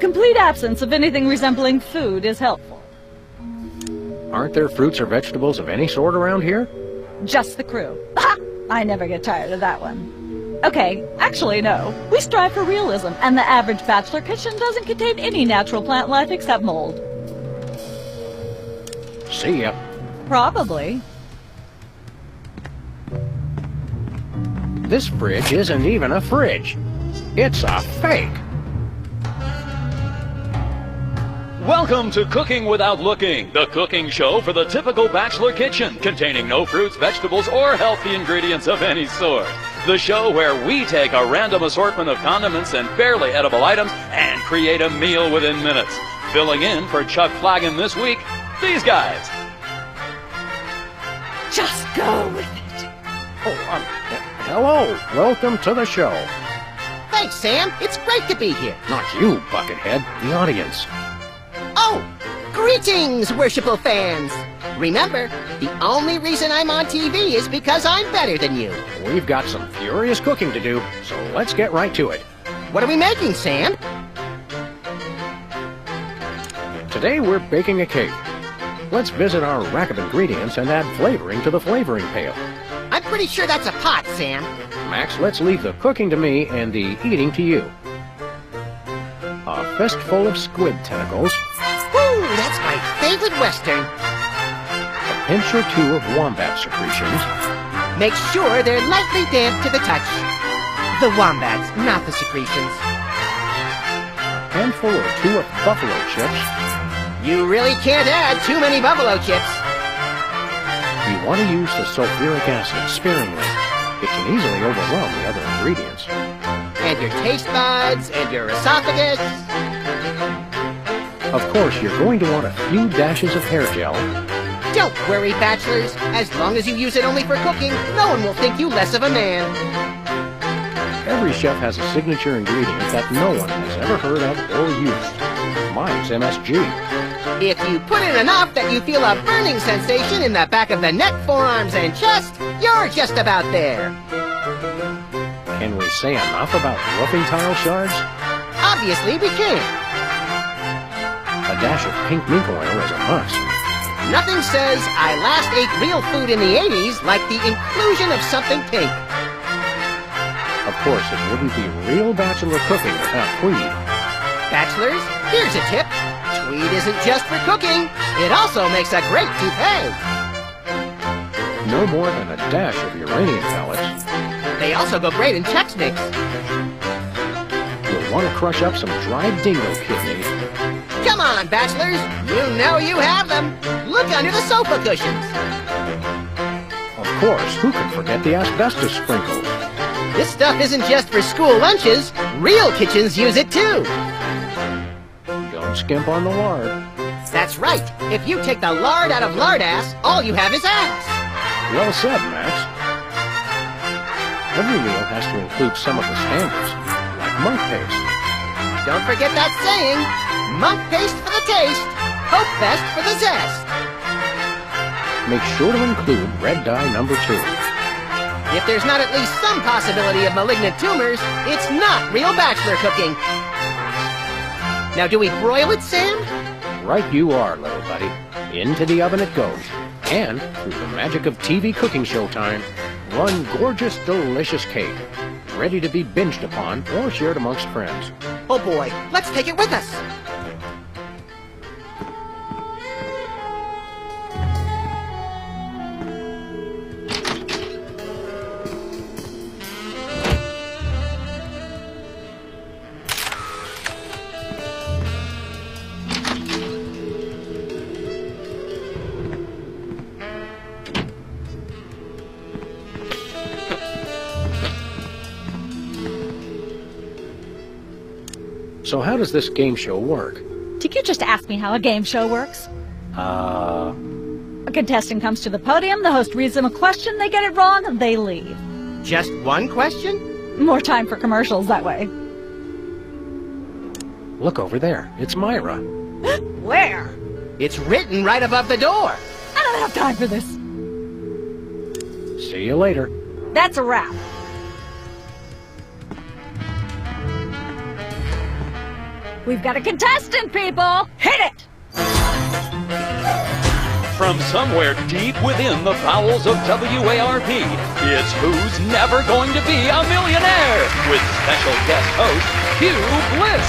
Complete absence of anything resembling food is helpful. Aren't there fruits or vegetables of any sort around here? Just the crew. I never get tired of that one. Okay, actually no. We strive for realism, and the average bachelor kitchen doesn't contain any natural plant life except mold. See ya. Probably. This fridge isn't even a fridge. It's a fake. Welcome to Cooking Without Looking, the cooking show for the typical bachelor kitchen, containing no fruits, vegetables, or healthy ingredients of any sort. The show where we take a random assortment of condiments and barely edible items and create a meal within minutes. Filling in for Chuck Flagon this week, these guys. Just go with it. Oh, um, hello. Welcome to the show. Thanks, Sam. It's great to be here. Not you, Buckethead. The audience. Oh, greetings, worshipful fans. Remember, the only reason I'm on TV is because I'm better than you. We've got some furious cooking to do, so let's get right to it. What are we making, Sam? Today we're baking a cake. Let's visit our rack of ingredients and add flavoring to the flavoring pail. I'm pretty sure that's a pot, Sam. Max, let's leave the cooking to me and the eating to you. A fistful of squid tentacles, Ooh, that's my favorite Western. a pinch or two of wombat secretions, Make sure they're lightly damp to the touch. The wombats, not the secretions. a handful or two of buffalo chips. You really can't add too many buffalo chips. You want to use the sulfuric acid sparingly. It can easily overwhelm the other ingredients. And your taste buds, and your esophagus. Of course, you're going to want a few dashes of hair gel, Don't worry, bachelors. As long as you use it only for cooking, no one will think you less of a man. Every chef has a signature ingredient that no one has ever heard of or used. Mine's MSG. If you put in enough that you feel a burning sensation in the back of the neck, forearms, and chest, you're just about there. Can we say enough about roofing tile shards? Obviously, we can. A dash of pink mink oil is a must. Nothing says I last ate real food in the 80s like the inclusion of something pink. Of course, it wouldn't be real bachelor cooking without tweed. Bachelors, here's a tip. Tweed isn't just for cooking, it also makes a great toupee. No more than a dash of uranium pellets. They also go great in Chex Mix. You'll want to crush up some dried dingo kidneys. Come on, bachelors. You know you have them. Look under the sofa cushions. Of course, who can forget the asbestos sprinkles? This stuff isn't just for school lunches. Real kitchens use it too. Don't skimp on the lard. That's right. If you take the lard out of lard ass, all you have is ass. Well said, Max. Every meal has to include some of the standards, like monk paste. Don't forget that saying. Monk paste for the taste, hope fest for the zest. Make sure to include red dye number two. If there's not at least some possibility of malignant tumors, it's not real bachelor cooking. Now, do we broil it, Sam? Right you are, little buddy. Into the oven it goes. And, through the magic of TV cooking showtime, one gorgeous, delicious cake. Ready to be binged upon or shared amongst friends. Oh boy, let's take it with us. So how does this game show work? Did you just ask me how a game show works? Uh... A contestant comes to the podium, the host reads them a question, they get it wrong, they leave. Just one question? More time for commercials that way. Look over there. It's Myra. Where? It's written right above the door. I don't have time for this. See you later. That's a wrap. We've got a contestant, people! Hit it! From somewhere deep within the bowels of WARP, it's Who's Never Going to Be a Millionaire with special guest host Hugh Bliss.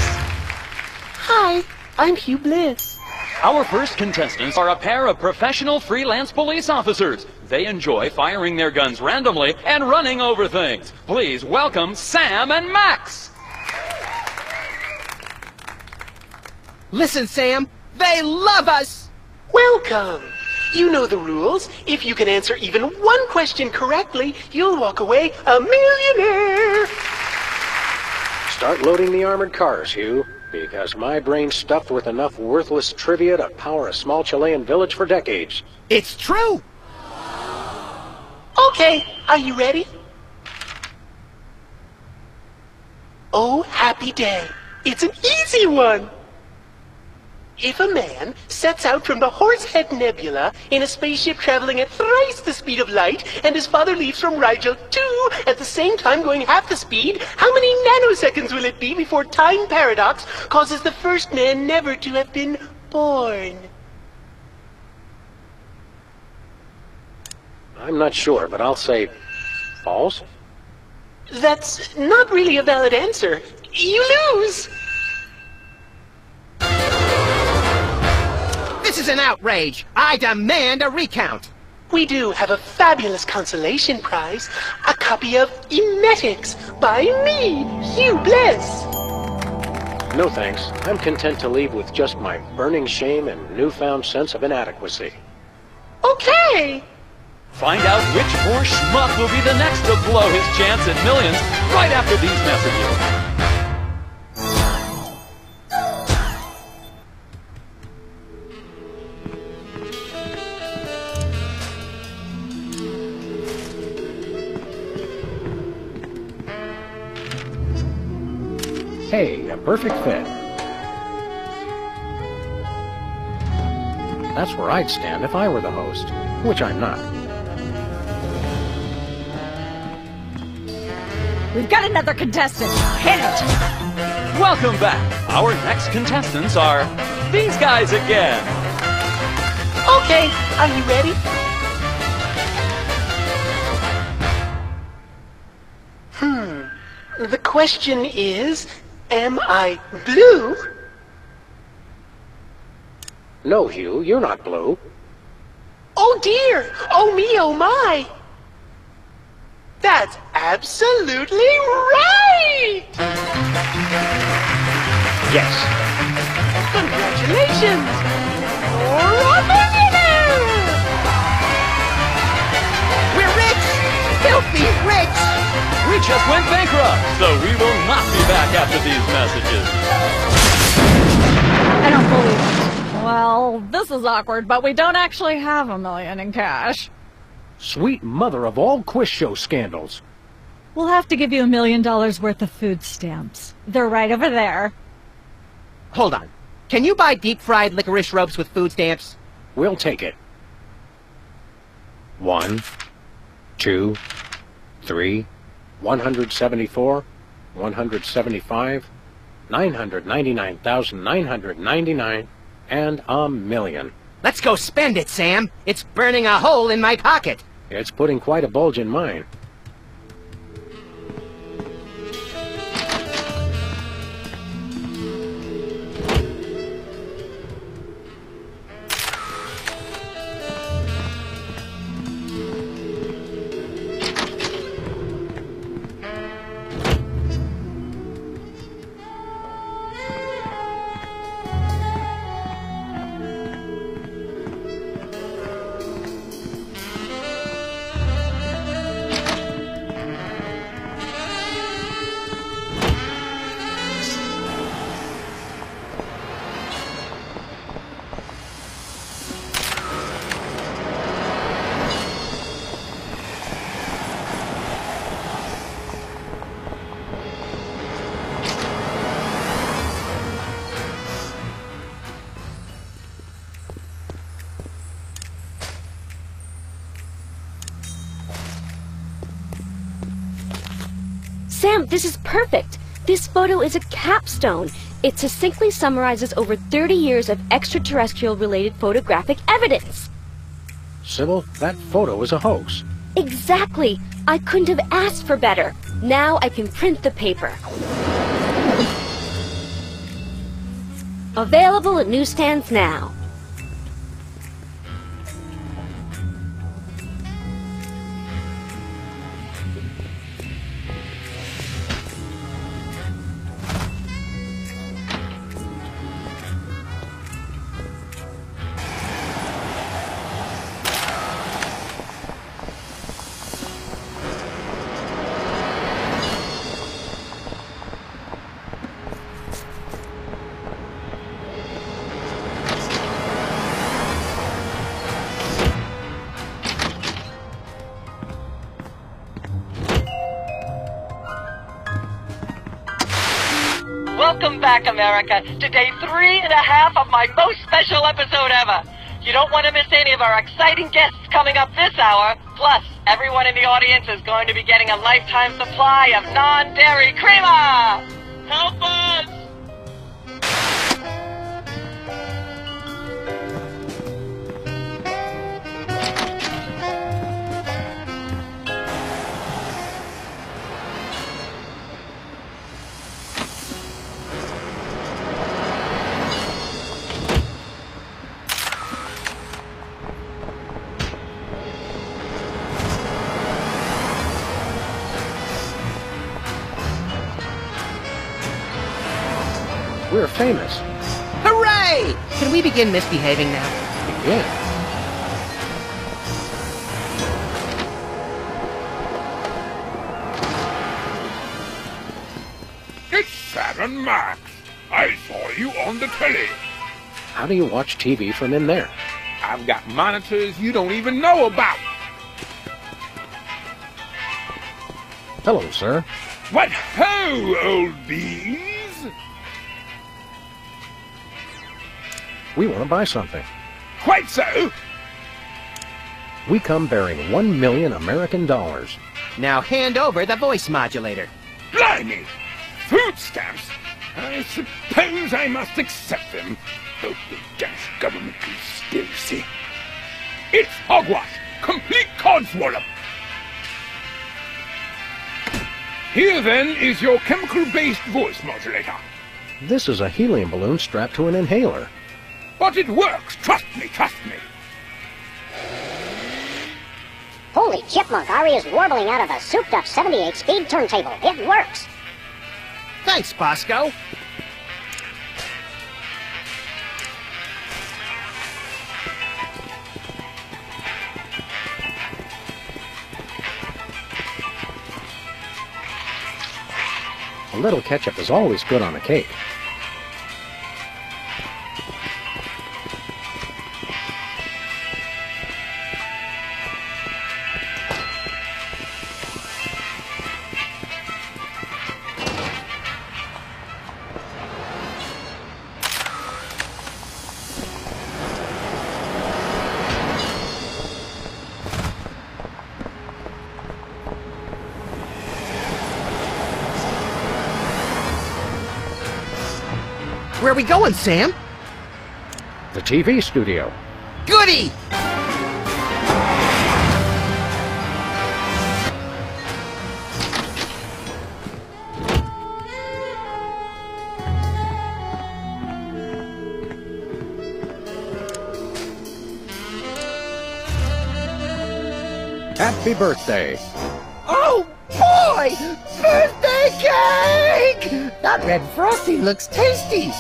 Hi, I'm Hugh Bliss. Our first contestants are a pair of professional freelance police officers. They enjoy firing their guns randomly and running over things. Please welcome Sam and Max. Listen, Sam, they love us! Welcome! You know the rules. If you can answer even one question correctly, you'll walk away a millionaire! Start loading the armored cars, Hugh, because my brain's stuffed with enough worthless trivia to power a small Chilean village for decades. It's true! Okay, are you ready? Oh, happy day. It's an easy one! If a man sets out from the Horsehead Nebula in a spaceship traveling at thrice the speed of light, and his father leaves from Rigel too at the same time going half the speed, how many nanoseconds will it be before time paradox causes the first man never to have been born? I'm not sure, but I'll say false. That's not really a valid answer. You lose! Is an outrage. I demand a recount. We do have a fabulous consolation prize, a copy of Emetics by me, Hugh Bliss. No thanks. I'm content to leave with just my burning shame and newfound sense of inadequacy. Okay. Find out which poor schmuck will be the next to blow his chance at millions right after these messages. Perfect fit. That's where I'd stand if I were the host, which I'm not. We've got another contestant. Hit it! Welcome back. Our next contestants are these guys again. Okay, are you ready? Hmm. The question is, am I blue? No, Hugh, you're not blue. Oh dear! Oh me, oh my! That's absolutely right! Yes. Congratulations! You're a millionaire! We're rich! Filthy rich! We just went bankrupt, so we will not be back after these messages. I don't believe it. Well, this is awkward, but we don't actually have a million in cash. Sweet mother of all quiz show scandals. We'll have to give you a million dollars worth of food stamps. They're right over there. Hold on. Can you buy deep-fried licorice ropes with food stamps? We'll take it. One, two, three, 174, 175, 999,999, and a million. Let's go spend it, Sam. It's burning a hole in my pocket. It's putting quite a bulge in mine. This is perfect. This photo is a capstone. It succinctly summarizes over 30 years of extraterrestrial-related photographic evidence. Sybil, that photo is a hoax. Exactly. I couldn't have asked for better. Now I can print the paper. Available at newsstands now. America, to day three and a half of my most special episode ever. You don't want to miss any of our exciting guests coming up this hour. Plus, everyone in the audience is going to be getting a lifetime supply of non-dairy creamer. Help famous. Hooray! Can we begin misbehaving now? Begin. It's Sam and Max. I saw you on the telly. How do you watch TV from in there? I've got monitors you don't even know about. Hello, sir. What ho, old bees? We want to buy something. Quite so. We come bearing one million American dollars. Now hand over the voice modulator. Blimey! Food stamps! I suppose I must accept them. Oh, the dash government conspiracy. It's hogwash! Complete codswallop! Here, then, is your chemical-based voice modulator. This is a helium balloon strapped to an inhaler. But it works! Trust me, trust me! Holy chipmunk, Ari is warbling out of a souped-up 78-speed turntable. It works! Thanks, Bosco. A little ketchup is always good on a cake. Going, Sam? The TV studio. Goody! Happy birthday. Oh, boy! Birthday cake! That red frosting looks tasty.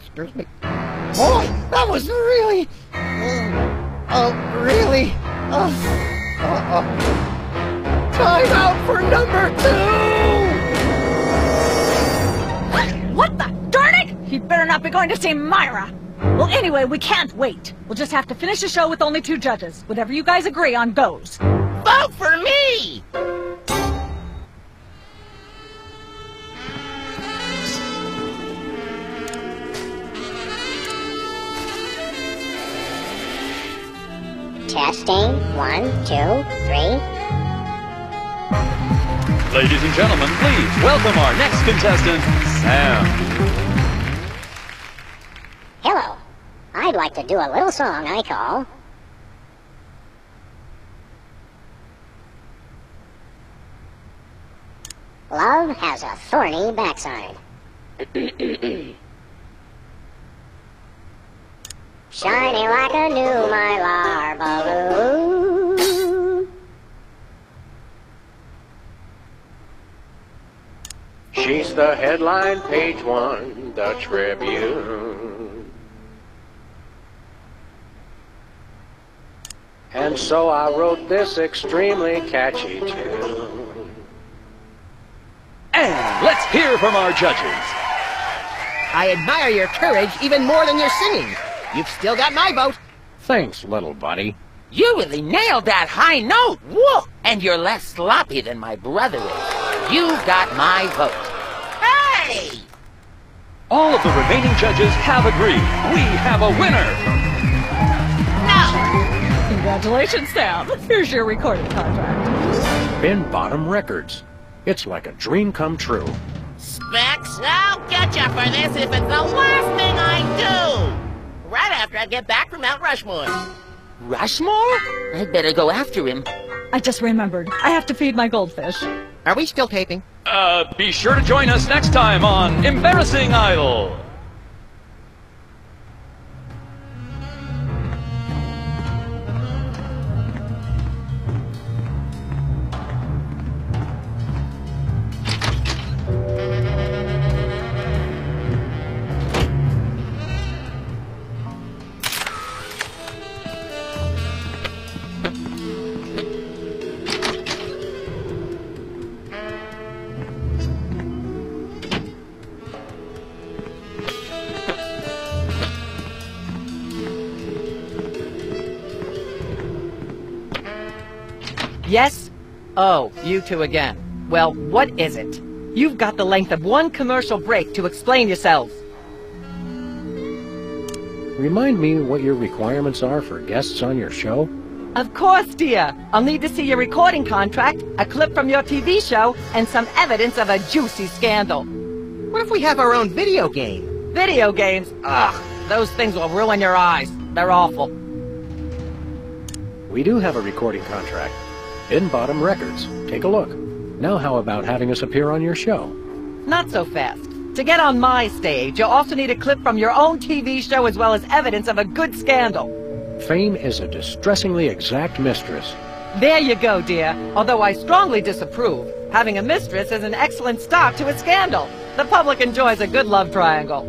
Excuse me. Boy, that was really... Oh, really? Uh, uh, uh oh, oh. Time out for number two! What the? Darn it! He better not be going to see Myra. Well, anyway, we can't wait. We'll just have to finish the show with only two judges. Whatever you guys agree on goes. Vote for me! Testing. One, two, three. Ladies and gentlemen, please welcome our next contestant, Sam. Hello. I'd like to do a little song I call Love has a thorny backside. Shiny like a new mylar balloon. She's the headline, page one, the Tribune. And so I wrote this extremely catchy tune. And let's hear from our judges. I admire your courage even more than your singing. You've still got my vote. Thanks, little buddy. You really nailed that high note. Whoa! And you're less sloppy than my brother is. You've got my vote. Hey! All of the remaining judges have agreed. We have a winner. Congratulations, Sam. Here's your recording contract. Bin Bottom Records. It's like a dream come true. Specs, I'll get you for this if it's the last thing I do. Right after I get back from Mount Rushmore. Rushmore? I'd better go after him. I just remembered. I have to feed my goldfish. Are we still taping? Uh, be sure to join us next time on Embarrassing Idol. Oh, you two again. Well, what is it? You've got the length of one commercial break to explain yourselves. Remind me what your requirements are for guests on your show? Of course, dear. I'll need to see your recording contract, a clip from your TV show, and some evidence of a juicy scandal. What if we have our own video game? Video games? Ugh, those things will ruin your eyes. They're awful. We do have a recording contract. In Bottom Records. Take a look. Now how about having us appear on your show? Not so fast. To get on my stage, you'll also need a clip from your own TV show as well as evidence of a good scandal. Fame is a distressingly exact mistress. There you go, dear. Although I strongly disapprove, having a mistress is an excellent start to a scandal. The public enjoys a good love triangle.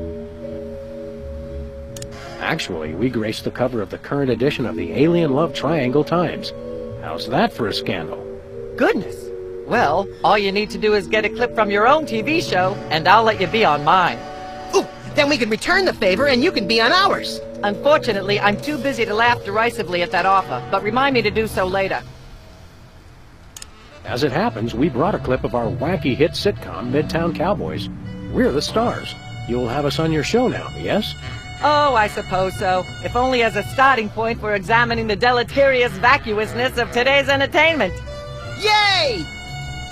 Actually, we grace the cover of the current edition of the Alien Love Triangle Times. How's that for a scandal? Goodness. Well, all you need to do is get a clip from your own TV show, and I'll let you be on mine. Ooh, then we can return the favor and you can be on ours. Unfortunately, I'm too busy to laugh derisively at that offer, but remind me to do so later. As it happens, we brought a clip of our wacky hit sitcom, Midtown Cowboys. We're the stars. You'll have us on your show now, yes? Oh, I suppose so. If only as a starting point for examining the deleterious vacuousness of today's entertainment. Yay!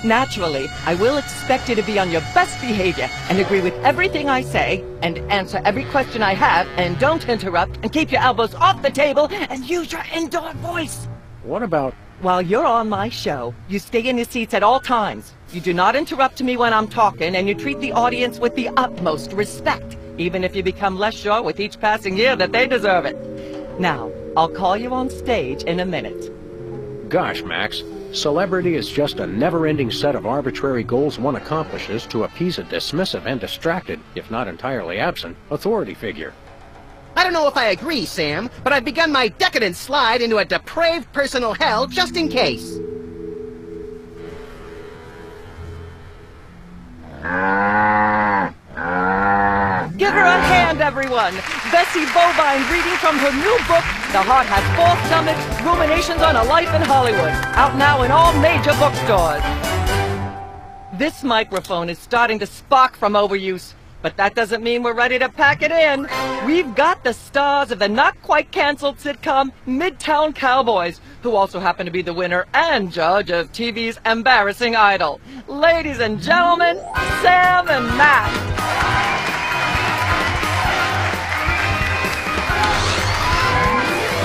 Naturally, I will expect you to be on your best behavior and agree with everything I say and answer every question I have and don't interrupt and keep your elbows off the table and use your indoor voice. What about... While you're on my show, you stay in your seats at all times. You do not interrupt me when I'm talking and you treat the audience with the utmost respect, even if you become less sure with each passing year that they deserve it. Now, I'll call you on stage in a minute. Gosh, Max, Celebrity is just a never-ending set of arbitrary goals one accomplishes to appease a dismissive and distracted, if not entirely absent, authority figure. I don't know if I agree, Sam, but I've begun my decadent slide into a depraved personal hell just in case. Ah. Give her a hand, everyone! Bessie Bovine reading from her new book, The Heart Has Four Stomachs, Ruminations on a Life in Hollywood. Out now in all major bookstores. This microphone is starting to spark from overuse, but that doesn't mean we're ready to pack it in. We've got the stars of the not-quite-canceled sitcom Midtown Cowboys, who also happen to be the winner and judge of TV's Embarrassing Idol. Ladies and gentlemen, Sam and Matt.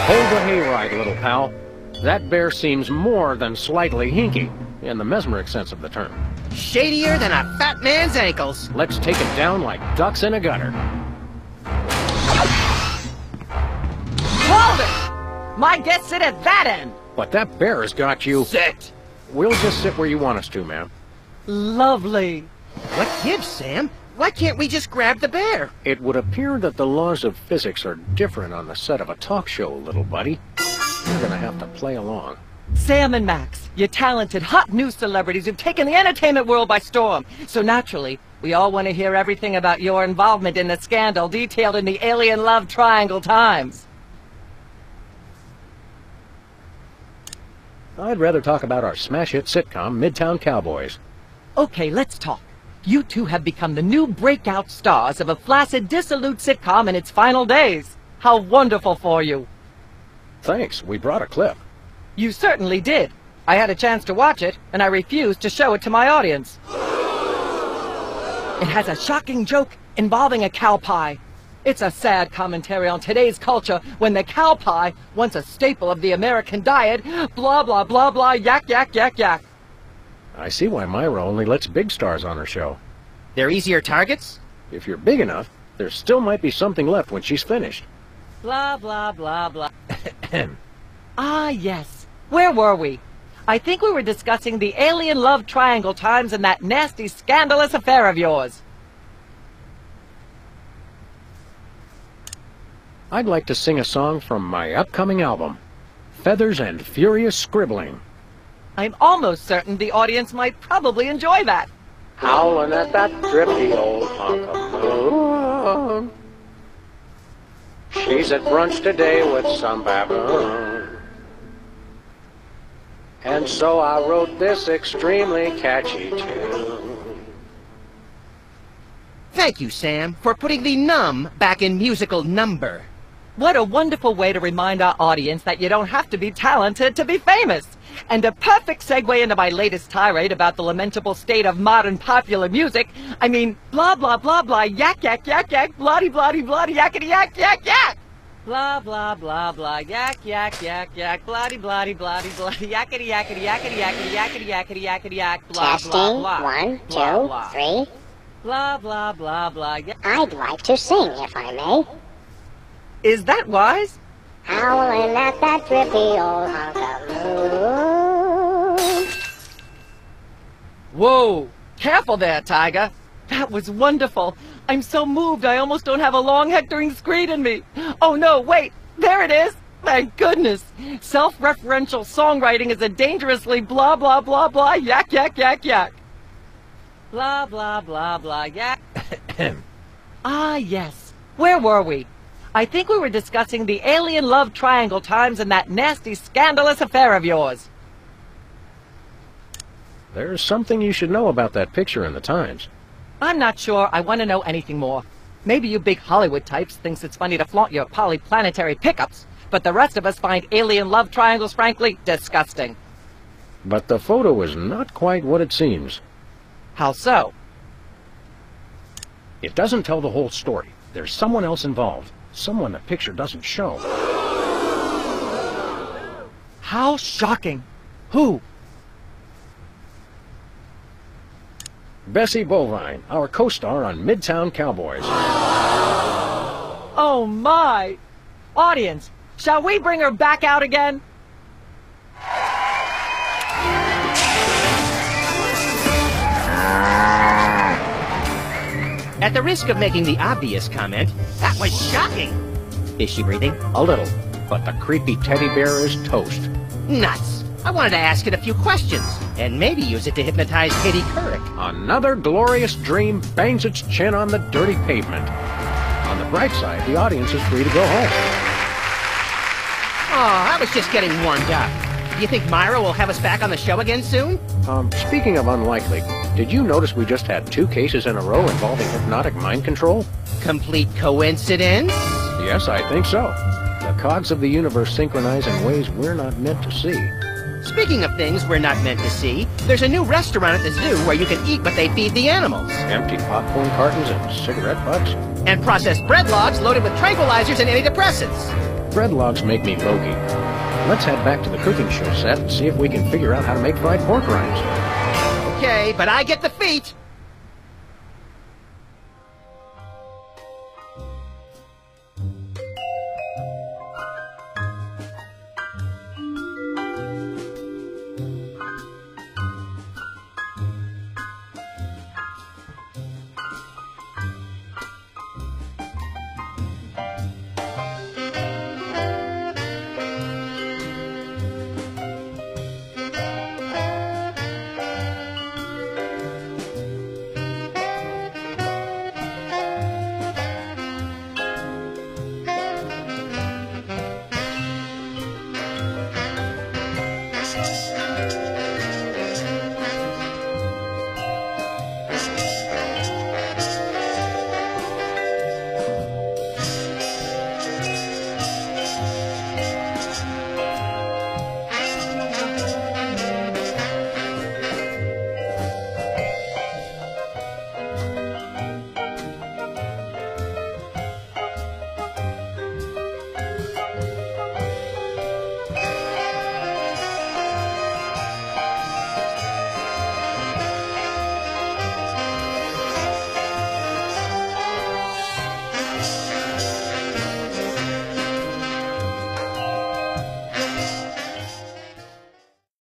Hold the hayride, little pal. That bear seems more than slightly hinky, in the mesmeric sense of the term. Shadier than a fat man's ankles. Let's take it down like ducks in a gutter. Hold it! My guests sit at that end. But that bear has got you... Sit! We'll just sit where you want us to, ma'am. Lovely. What gives, Sam? Why can't we just grab the bear? It would appear that the laws of physics are different on the set of a talk show, little buddy. You're gonna have to play along. Sam and Max, you talented, hot news celebrities who've taken the entertainment world by storm. So naturally, we all want to hear everything about your involvement in the scandal detailed in the Alien Love Triangle Times. I'd rather talk about our smash hit sitcom, Midtown Cowboys. Okay, let's talk. You two have become the new breakout stars of a flaccid, dissolute sitcom in its final days. How wonderful for you. Thanks, we brought a clip. You certainly did. I had a chance to watch it, and I refused to show it to my audience. It has a shocking joke involving a cow pie. It's a sad commentary on today's culture when the cow pie, once a staple of the American diet, blah blah blah blah yak yak yak yak. I see why Myra only lets big stars on her show. They're easier targets? If you're big enough, there still might be something left when she's finished. Blah blah blah blah. ah yes. Where were we? I think we were discussing the alien love triangle times and that nasty scandalous affair of yours. I'd like to sing a song from my upcoming album, Feathers and Furious Scribbling. I'm almost certain the audience might probably enjoy that. Howling at that drippy old hunk of moon. She's at brunch today with some baboon. And so I wrote this extremely catchy tune. Thank you, Sam, for putting the num back in musical number. What a wonderful way to remind our audience that you don't have to be talented to be famous. And a perfect segue into my latest tirade about the lamentable state of modern popular music. I mean, blah, blah, blah, blah, yak, yak, yak, yak, bloody, bloody, bloody, yakety, yak, yak, yak. Blah, blah, blah, blah, yak, yak, yak, yak, bloody, bloody, bloody, bloody, yakety, yakety, yakety, yakety, yakety, yakety, yakety, yak, blah, Testing. blah, blah. One, two, blah, blah. three. Blah, blah, blah, blah. ya- I'd like to sing, if I may. Is that wise? Howling at that drippy old hunk of moon. Whoa! Careful there, Tiger. That was wonderful. I'm so moved I almost don't have a long hectoring screed in me. Oh no, wait! There it is! Thank goodness! Self-referential songwriting is a dangerously blah blah blah blah yak yak yak yak. Blah blah blah blah yak. ah yes. Where were we? I think we were discussing the alien love triangle times and that nasty scandalous affair of yours. There's something you should know about that picture in the Times. I'm not sure I want to know anything more. Maybe you big Hollywood types thinks it's funny to flaunt your polyplanetary pickups, but the rest of us find alien love triangles frankly disgusting. But the photo is not quite what it seems. How so? It doesn't tell the whole story. There's someone else involved. Someone the picture doesn't show. How shocking. Who? Bessie Bovine, our co-star on Midtown Cowboys. Oh my! Audience, shall we bring her back out again? At the risk of making the obvious comment, that was shocking. Is she breathing? A little, but the creepy teddy bear is toast. Nuts. I wanted to ask it a few questions, and maybe use it to hypnotize Katie Couric. Another glorious dream bangs its chin on the dirty pavement. On the bright side, the audience is free to go home. Oh, I was just getting warmed up. Do you think Myra will have us back on the show again soon? Um, speaking of unlikely, did you notice we just had two cases in a row involving hypnotic mind control? Complete coincidence? Yes, I think so. The cogs of the universe synchronize in ways we're not meant to see. Speaking of things we're not meant to see, there's a new restaurant at the zoo where you can eat what they feed the animals. Empty popcorn cartons and cigarette butts. And processed bread logs loaded with tranquilizers and antidepressants. Bread logs make me logy. Let's head back to the cooking show set and see if we can figure out how to make fried pork rinds. Okay, but I get the feet.